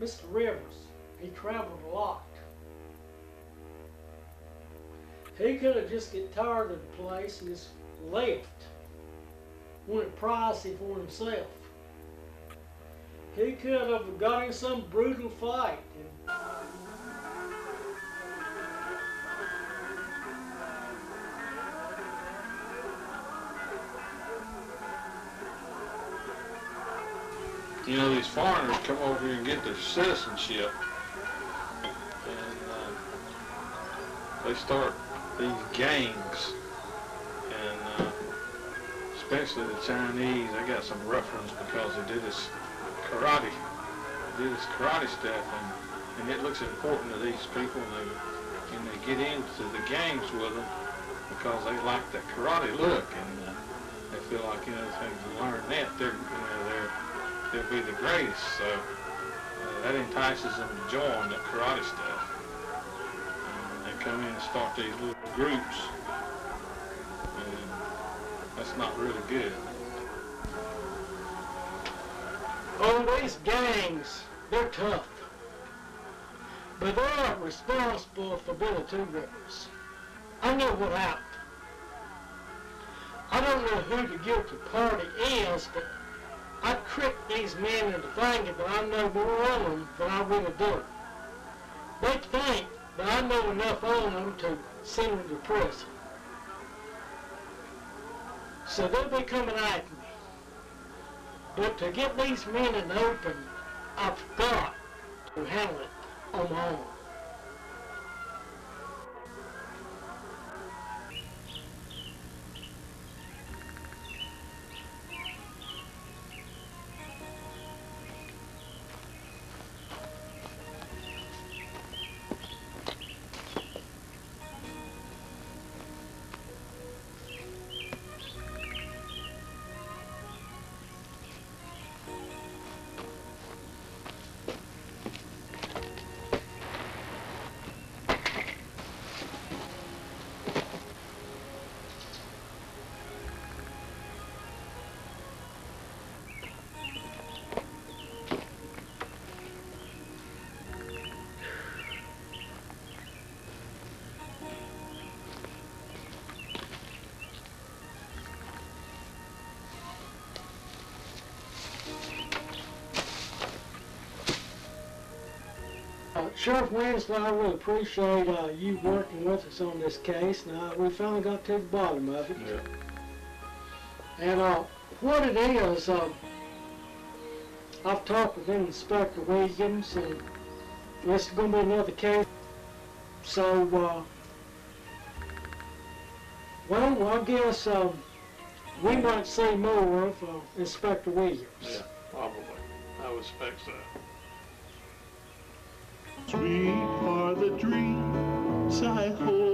Mr. Rivers, he traveled a lot. He could have just get tired of the place and just left. Wanted privacy for himself. He could have got in some brutal fight. You know, these foreigners come over here and get their citizenship. And uh, they start these gangs. Especially the Chinese, I got some rough ones because they do this karate. They do this karate stuff. And, and it looks important to these people. And they, and they get into the gangs with them because they like that karate look. And uh, they feel like, you know, if they learn that, they're, you know, they're they'll be the greatest. So uh, that entices them to join that karate stuff. And they come in and start these little groups. That's not really good. Oh, these gangs, they're tough. But they aren't responsible for Billy Two Rivers. I know what happened. I don't know who the guilty party is, but I tricked these men into thinking that I know more on them than I really do. They think that I know enough on them to send them to prison. So they'll be coming after me. But to get these men in the open, I've got to handle it on my own. Sheriff Winslow, I really appreciate uh, you working with us on this case. Now, we finally got to the bottom of it. And uh, what it is, uh, I've talked with Inspector Williams, and this is going to be another case. So, uh, well, I guess um, we might see more of uh, Inspector Williams. Yeah, probably. I would expect so. Sweet are the dreams I hold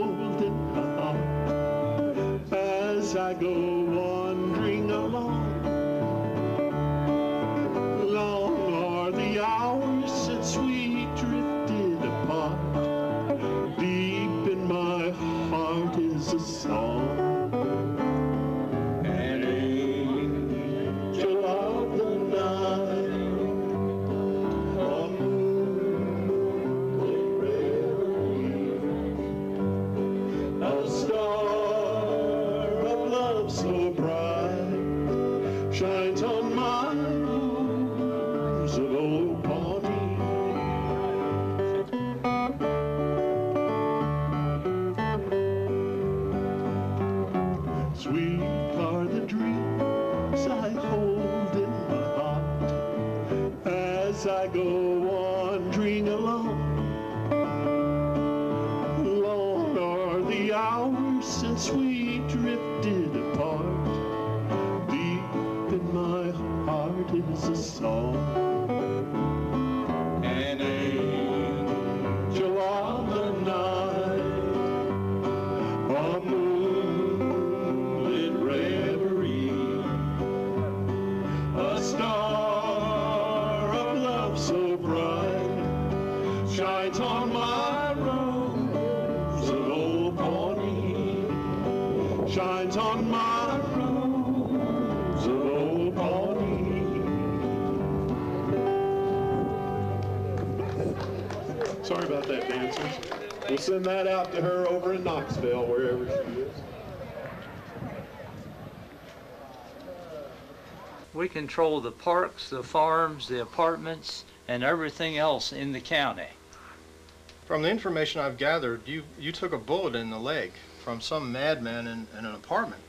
about. We'll send that out to her over in Knoxville, wherever she is. We control the parks, the farms, the apartments, and everything else in the county. From the information I've gathered, you, you took a bullet in the leg from some madman in, in an apartment.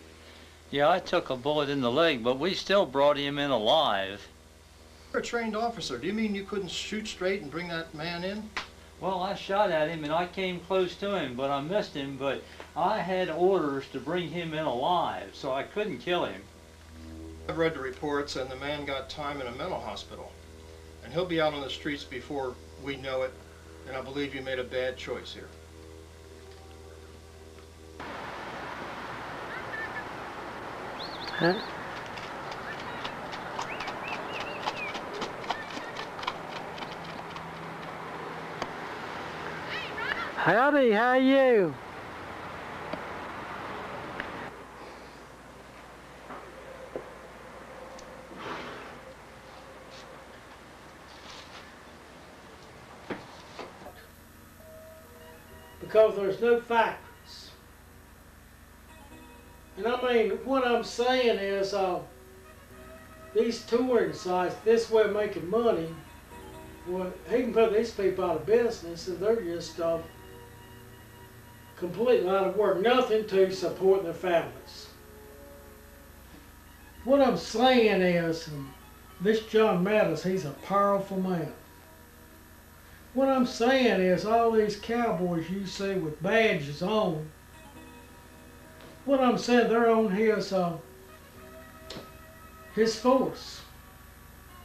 Yeah, I took a bullet in the leg, but we still brought him in alive. You're a trained officer. Do you mean you couldn't shoot straight and bring that man in? Well, I shot at him and I came close to him, but I missed him. But I had orders to bring him in alive, so I couldn't kill him. I've read the reports, and the man got time in a mental hospital. And he'll be out on the streets before we know it, and I believe you made a bad choice here. Huh? Howdy, how you? Because there's no factories. And I mean, what I'm saying is, uh, these touring sites, this way of making money, well, he can put these people out of business and they're just uh, completely out of work, nothing to support their families. What I'm saying is, this John Mattis, he's a powerful man. What I'm saying is, all these cowboys you see with badges on, what I'm saying, they're on his uh, his force.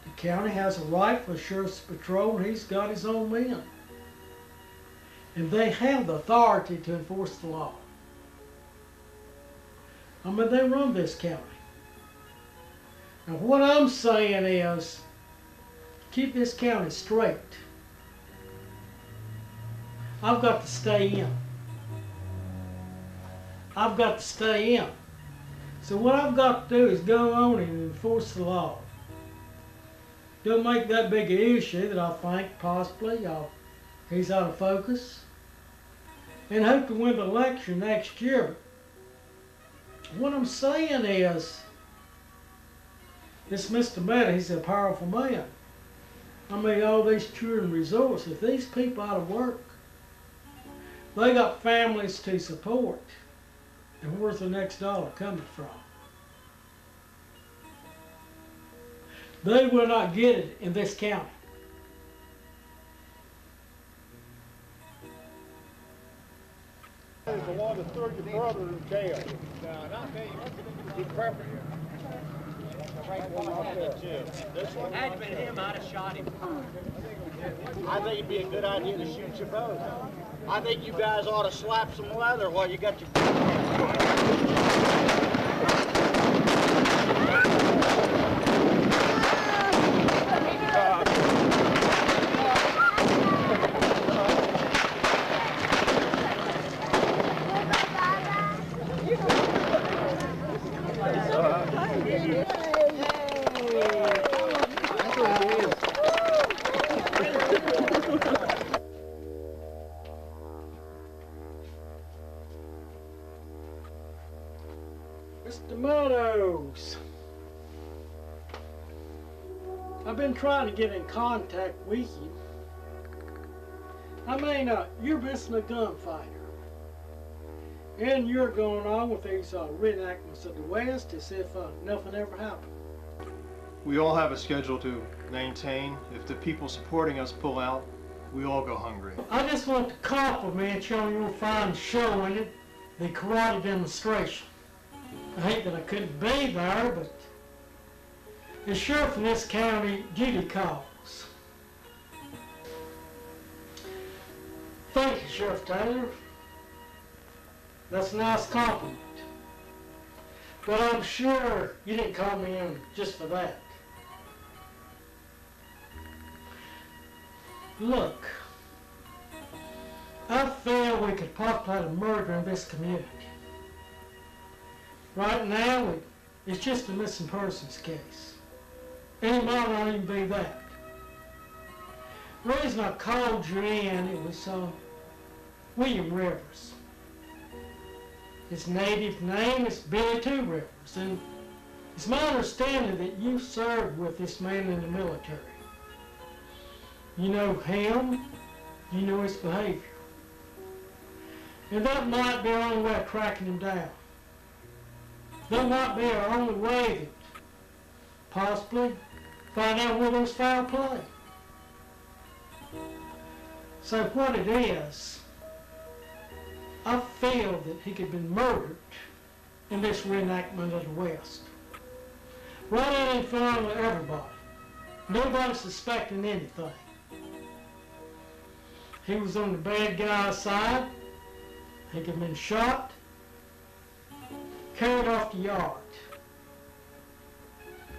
The county has a rifle, for sheriff's patrol, and he's got his own men. And they have the authority to enforce the law. I mean, they run this county. Now, what I'm saying is, keep this county straight. I've got to stay in. I've got to stay in. So what I've got to do is go on and enforce the law. Don't make that big an issue that I think possibly uh, he's out of focus. And hope to win the election next year. What I'm saying is, this Mr. Meta, he's a powerful man. I mean, all these touring resorts, if these people out of work, they got families to support. And where's the next dollar coming from? They will not get it in this county. The one that threw your brother in jail. Be careful here. This one? Had been him, I'd have shot him. I think it'd be a good idea to shoot you both. I think you guys ought to slap some leather while you got your... get in contact with you. I mean, uh, you're missing a gunfighter. And you're going on with these uh, reenactments of the West as if uh, nothing ever happened. We all have a schedule to maintain. If the people supporting us pull out, we all go hungry. I just want to compliment you on your fine show in it, the karate demonstration. I hate that I couldn't be there, but the sheriff in this county duty calls. Thank you, Sheriff Taylor. That's a nice compliment. But I'm sure you didn't call me in just for that. Look, I feel we could populate a murder in this community. Right now, it's just a missing persons case. It might not even be that. The reason I called you in, it was uh, William Rivers. His native name is Billy Two Rivers, and it's my understanding that you served with this man in the military. You know him, you know his behavior. And that might be our only way of tracking him down. That might be our only way that possibly find out where those foul play. So what it is, I feel that he could have been murdered in this reenactment of the West. Right out in front of everybody. Nobody suspecting anything. He was on the bad guy's side. He could have been shot, carried off the yard.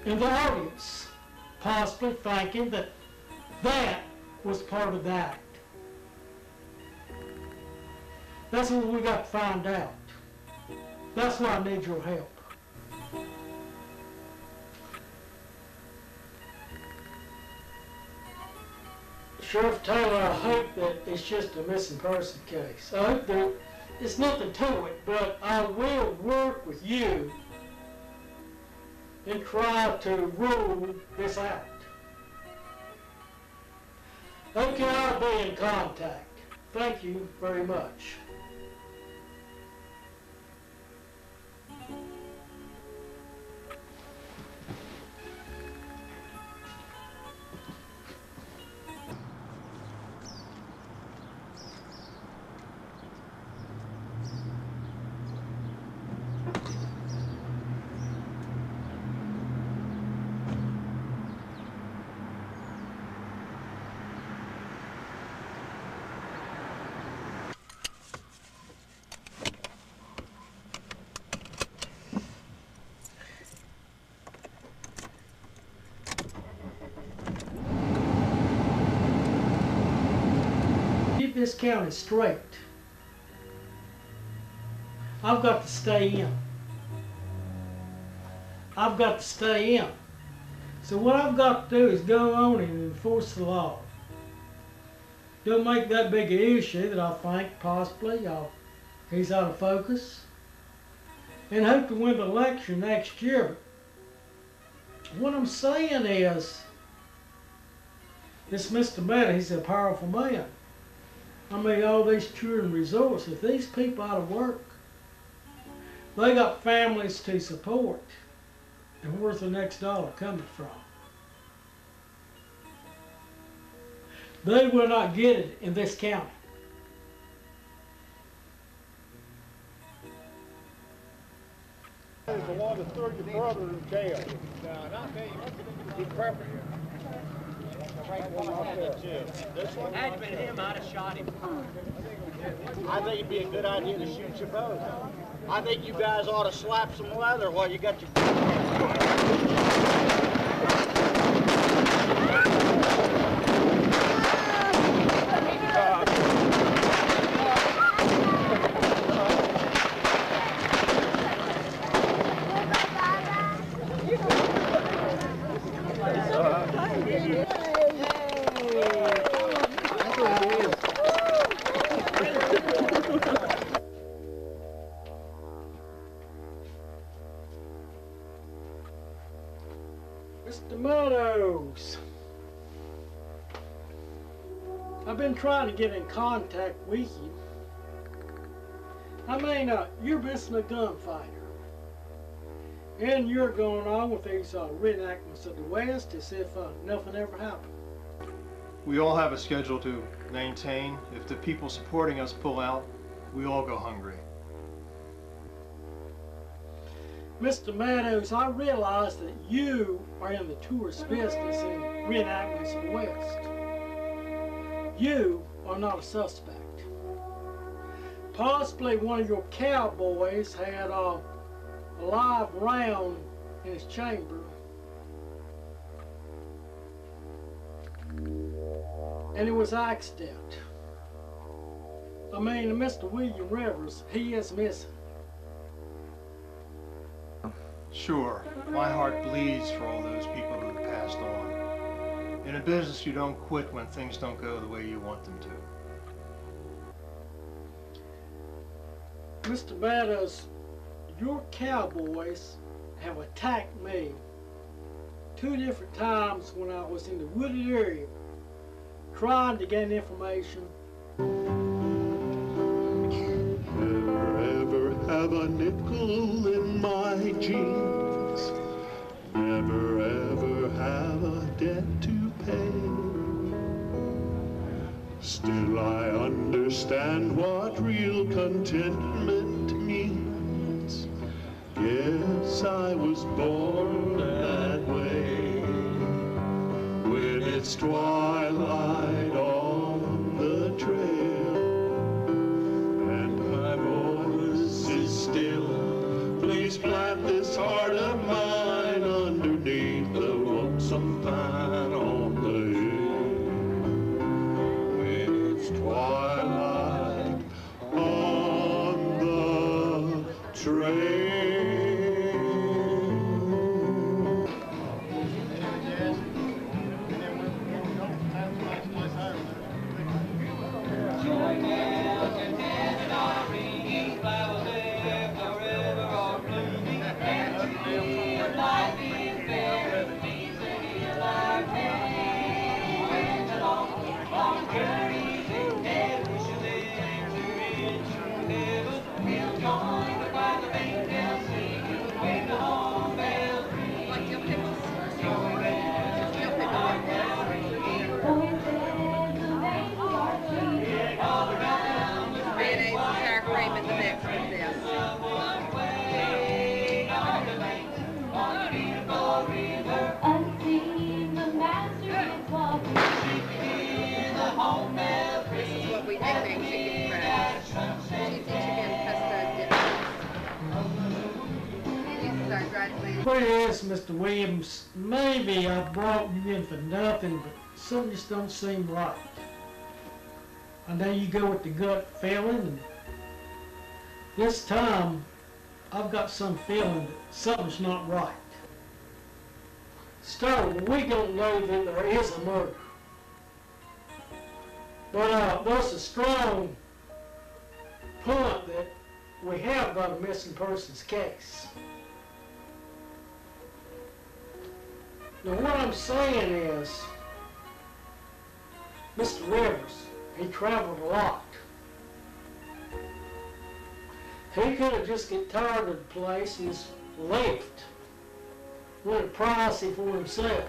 And the audience possibly thinking that that was part of the act. That's what we got to find out. That's why I need your help. Sheriff Taylor, I hope that it's just a missing person case. I hope that it's nothing to it, but I will work with you and try to rule this out. Okay, I'll be in contact. Thank you very much. County straight. I've got to stay in. I've got to stay in. So what I've got to do is go on and enforce the law. Don't make that big an issue that I think possibly uh, he's out of focus. And hope to win the election next year. What I'm saying is, this Mr. Meta, he's a powerful man. I mean, all these children resorts, if these people out of work, they got families to support. And where's the next dollar coming from? They will not get it in this county. He's the one that threw your brother in jail. No, not me. Had been him, I'd have shot him. I think it'd be a good idea to shoot you both. I think you guys ought to slap some leather while you got your... get in contact with you. I mean, uh, you're missing a gunfighter. And you're going on with these uh, reenactments of the West as if uh, nothing ever happened. We all have a schedule to maintain. If the people supporting us pull out, we all go hungry. Mr. Meadows, I realize that you are in the tourist business in reenactments of the West. You are not a suspect. Possibly one of your cowboys had a live round in his chamber. And it was accident. I mean, Mr. William Rivers, he is missing. Sure, my heart bleeds for all those people who have passed on. In a business, you don't quit when things don't go the way you want them to. Mr. Meadows, your cowboys have attacked me two different times when I was in the wooded area trying to gain information. Never ever have a nickel in my jeans. Never ever have a debt to pay. Still I understand what real contentment means. Guess I was born that way. When it's twilight Mr. Williams, maybe I brought you in for nothing, but something just don't seem right. I know you go with the gut feeling, and this time I've got some feeling that something's not right. Still, we don't know that there is a murder. But uh, there's a strong point that we have got a missing persons case. Now what I'm saying is, Mr. Rivers, he traveled a lot. He could have just get tired of the place and just left. Went pricey for himself.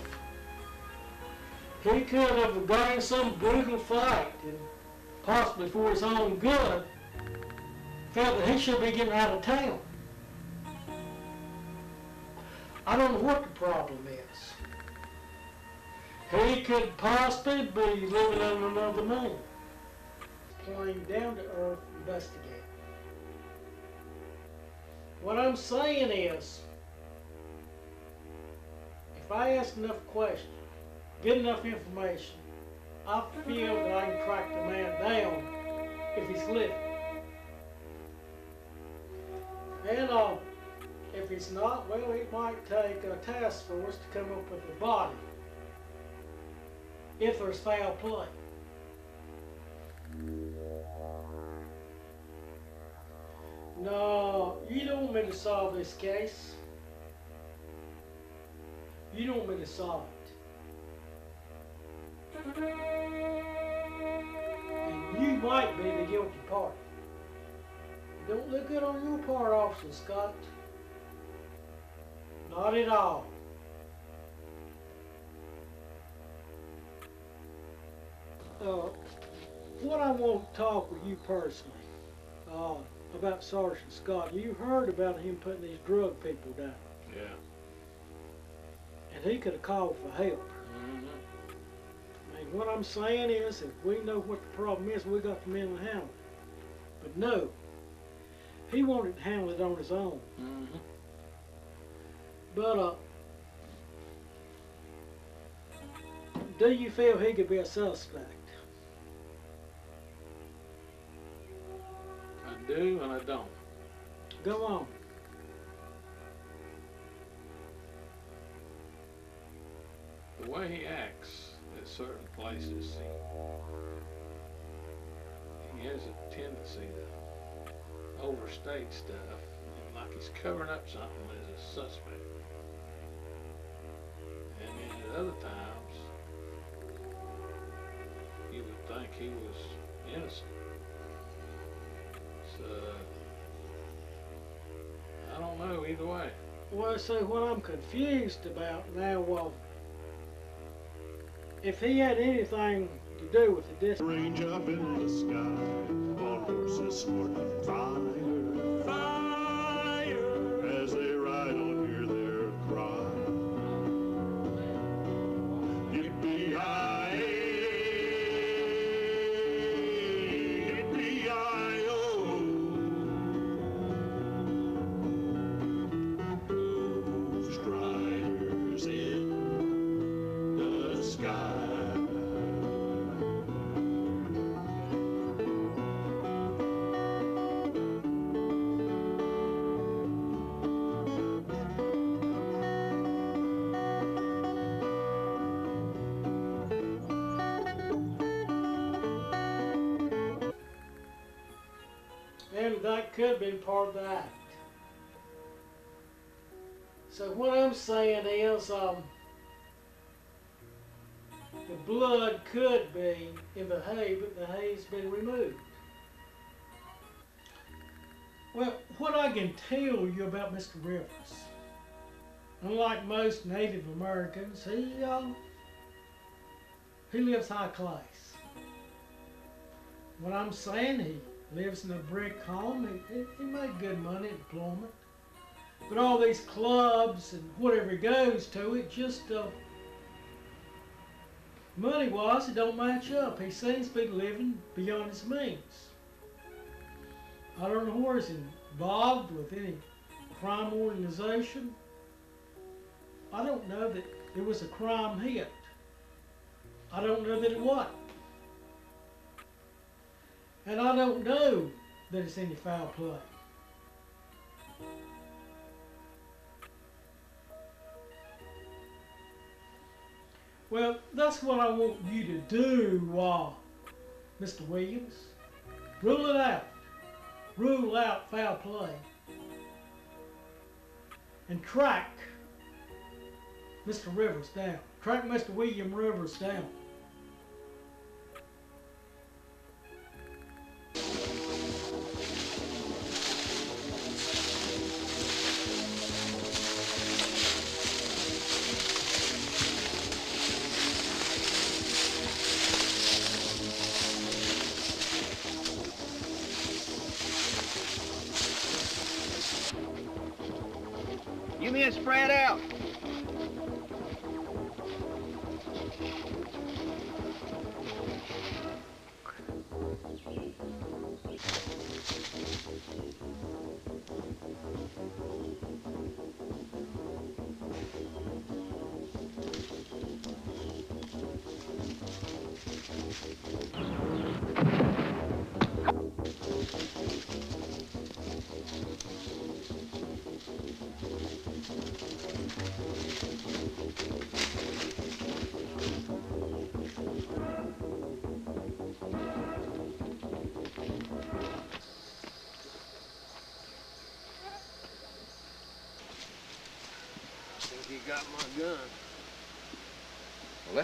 He could have got in some brutal fight and possibly for his own good felt that he should be getting out of town. I don't know what the problem. He could possibly be living on another moon. Plain down to earth investigate. What I'm saying is, if I ask enough questions, get enough information, I feel that I can track the man down if he's living. And uh, if he's not, well, it might take a task force to come up with a body if there's foul play. No, you don't want me to solve this case. You don't want me to solve it. And you might be the guilty party. Don't look good on your part, Officer Scott. Not at all. Uh, what I want to talk with you personally, uh, about Sergeant Scott. You heard about him putting these drug people down, Yeah. and he could have called for help. Mm-hmm. I mean, what I'm saying is, if we know what the problem is, we got the men to handle it. But no, he wanted to handle it on his own. Mm-hmm. But uh, do you feel he could be a suspect? I do and I don't. Go on. The way he acts at certain places, he, has a tendency to overstate stuff, like he's covering up something as a suspect. And then at other times, you would think he was innocent. So, I don't know either way. Well, see, what I'm confused about now, well, if he had anything to do with the dis- Range up in the sky, on horses snorting fire, fire, as they ride on hear their cry. Yippee-yi-yi, that could be part of the act. So what I'm saying is, um, the blood could be in the hay, but the hay's been removed. Well, what I can tell you about Mr. Rivers, unlike most Native Americans, he um, he lives high class. What I'm saying, he lives in a brick home. He, he, he made good money, employment. But all these clubs and whatever he goes to, it just uh, money-wise, it don't match up. He seems to be living beyond his means. I don't know where he's involved with any crime organization. I don't know that it was a crime hit. I don't know that it was. And I don't know that it's any foul play. Well, that's what I want you to do, uh, Mr. Williams. Rule it out. Rule out foul play. And track Mr. Rivers down. Track Mr. William Rivers down.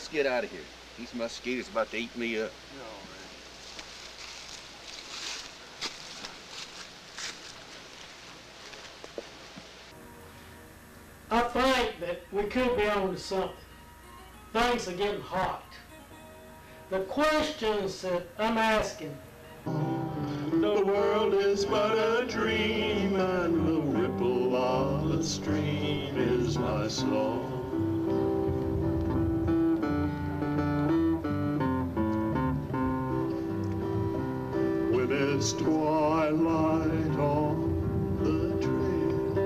Let's get out of here. These mosquitoes about to eat me up. I think that we could be on to something. Things are getting hot. The questions that I'm asking. The world is but a dream and the ripple of the stream is my song. Twilight on the trail,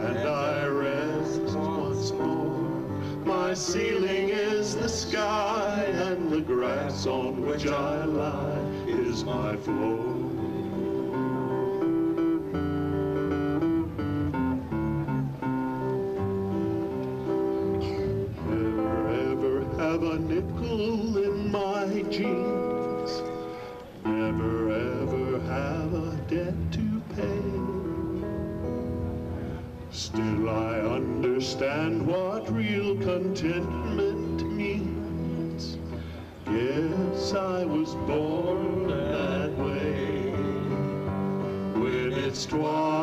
and I rest once more, my ceiling is the sky, and the grass on which I lie is my floor. Still I understand what real contentment means. Guess I was born that way. When it's twilight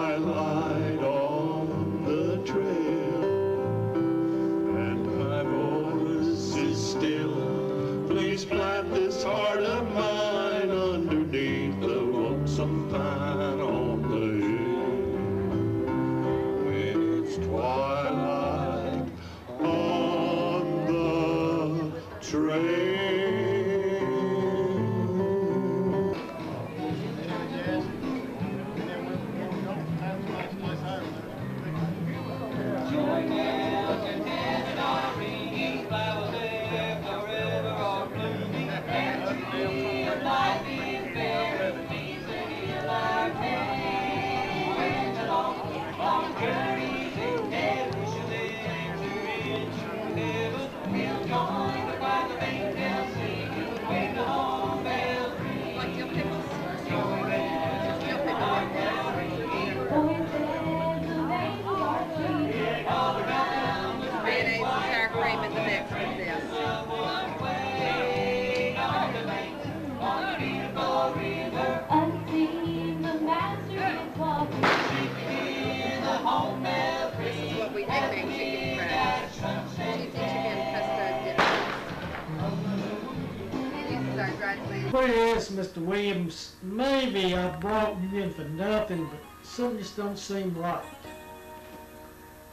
Williams, maybe I brought you in for nothing, but something just don't seem right.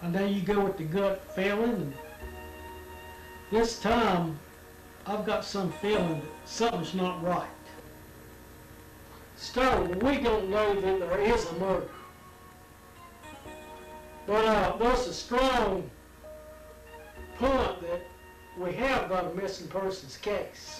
I know you go with the gut feeling, and this time I've got some feeling that something's not right. Still, we don't know that there is a murder. But uh, there's a strong point that we have got a missing persons case.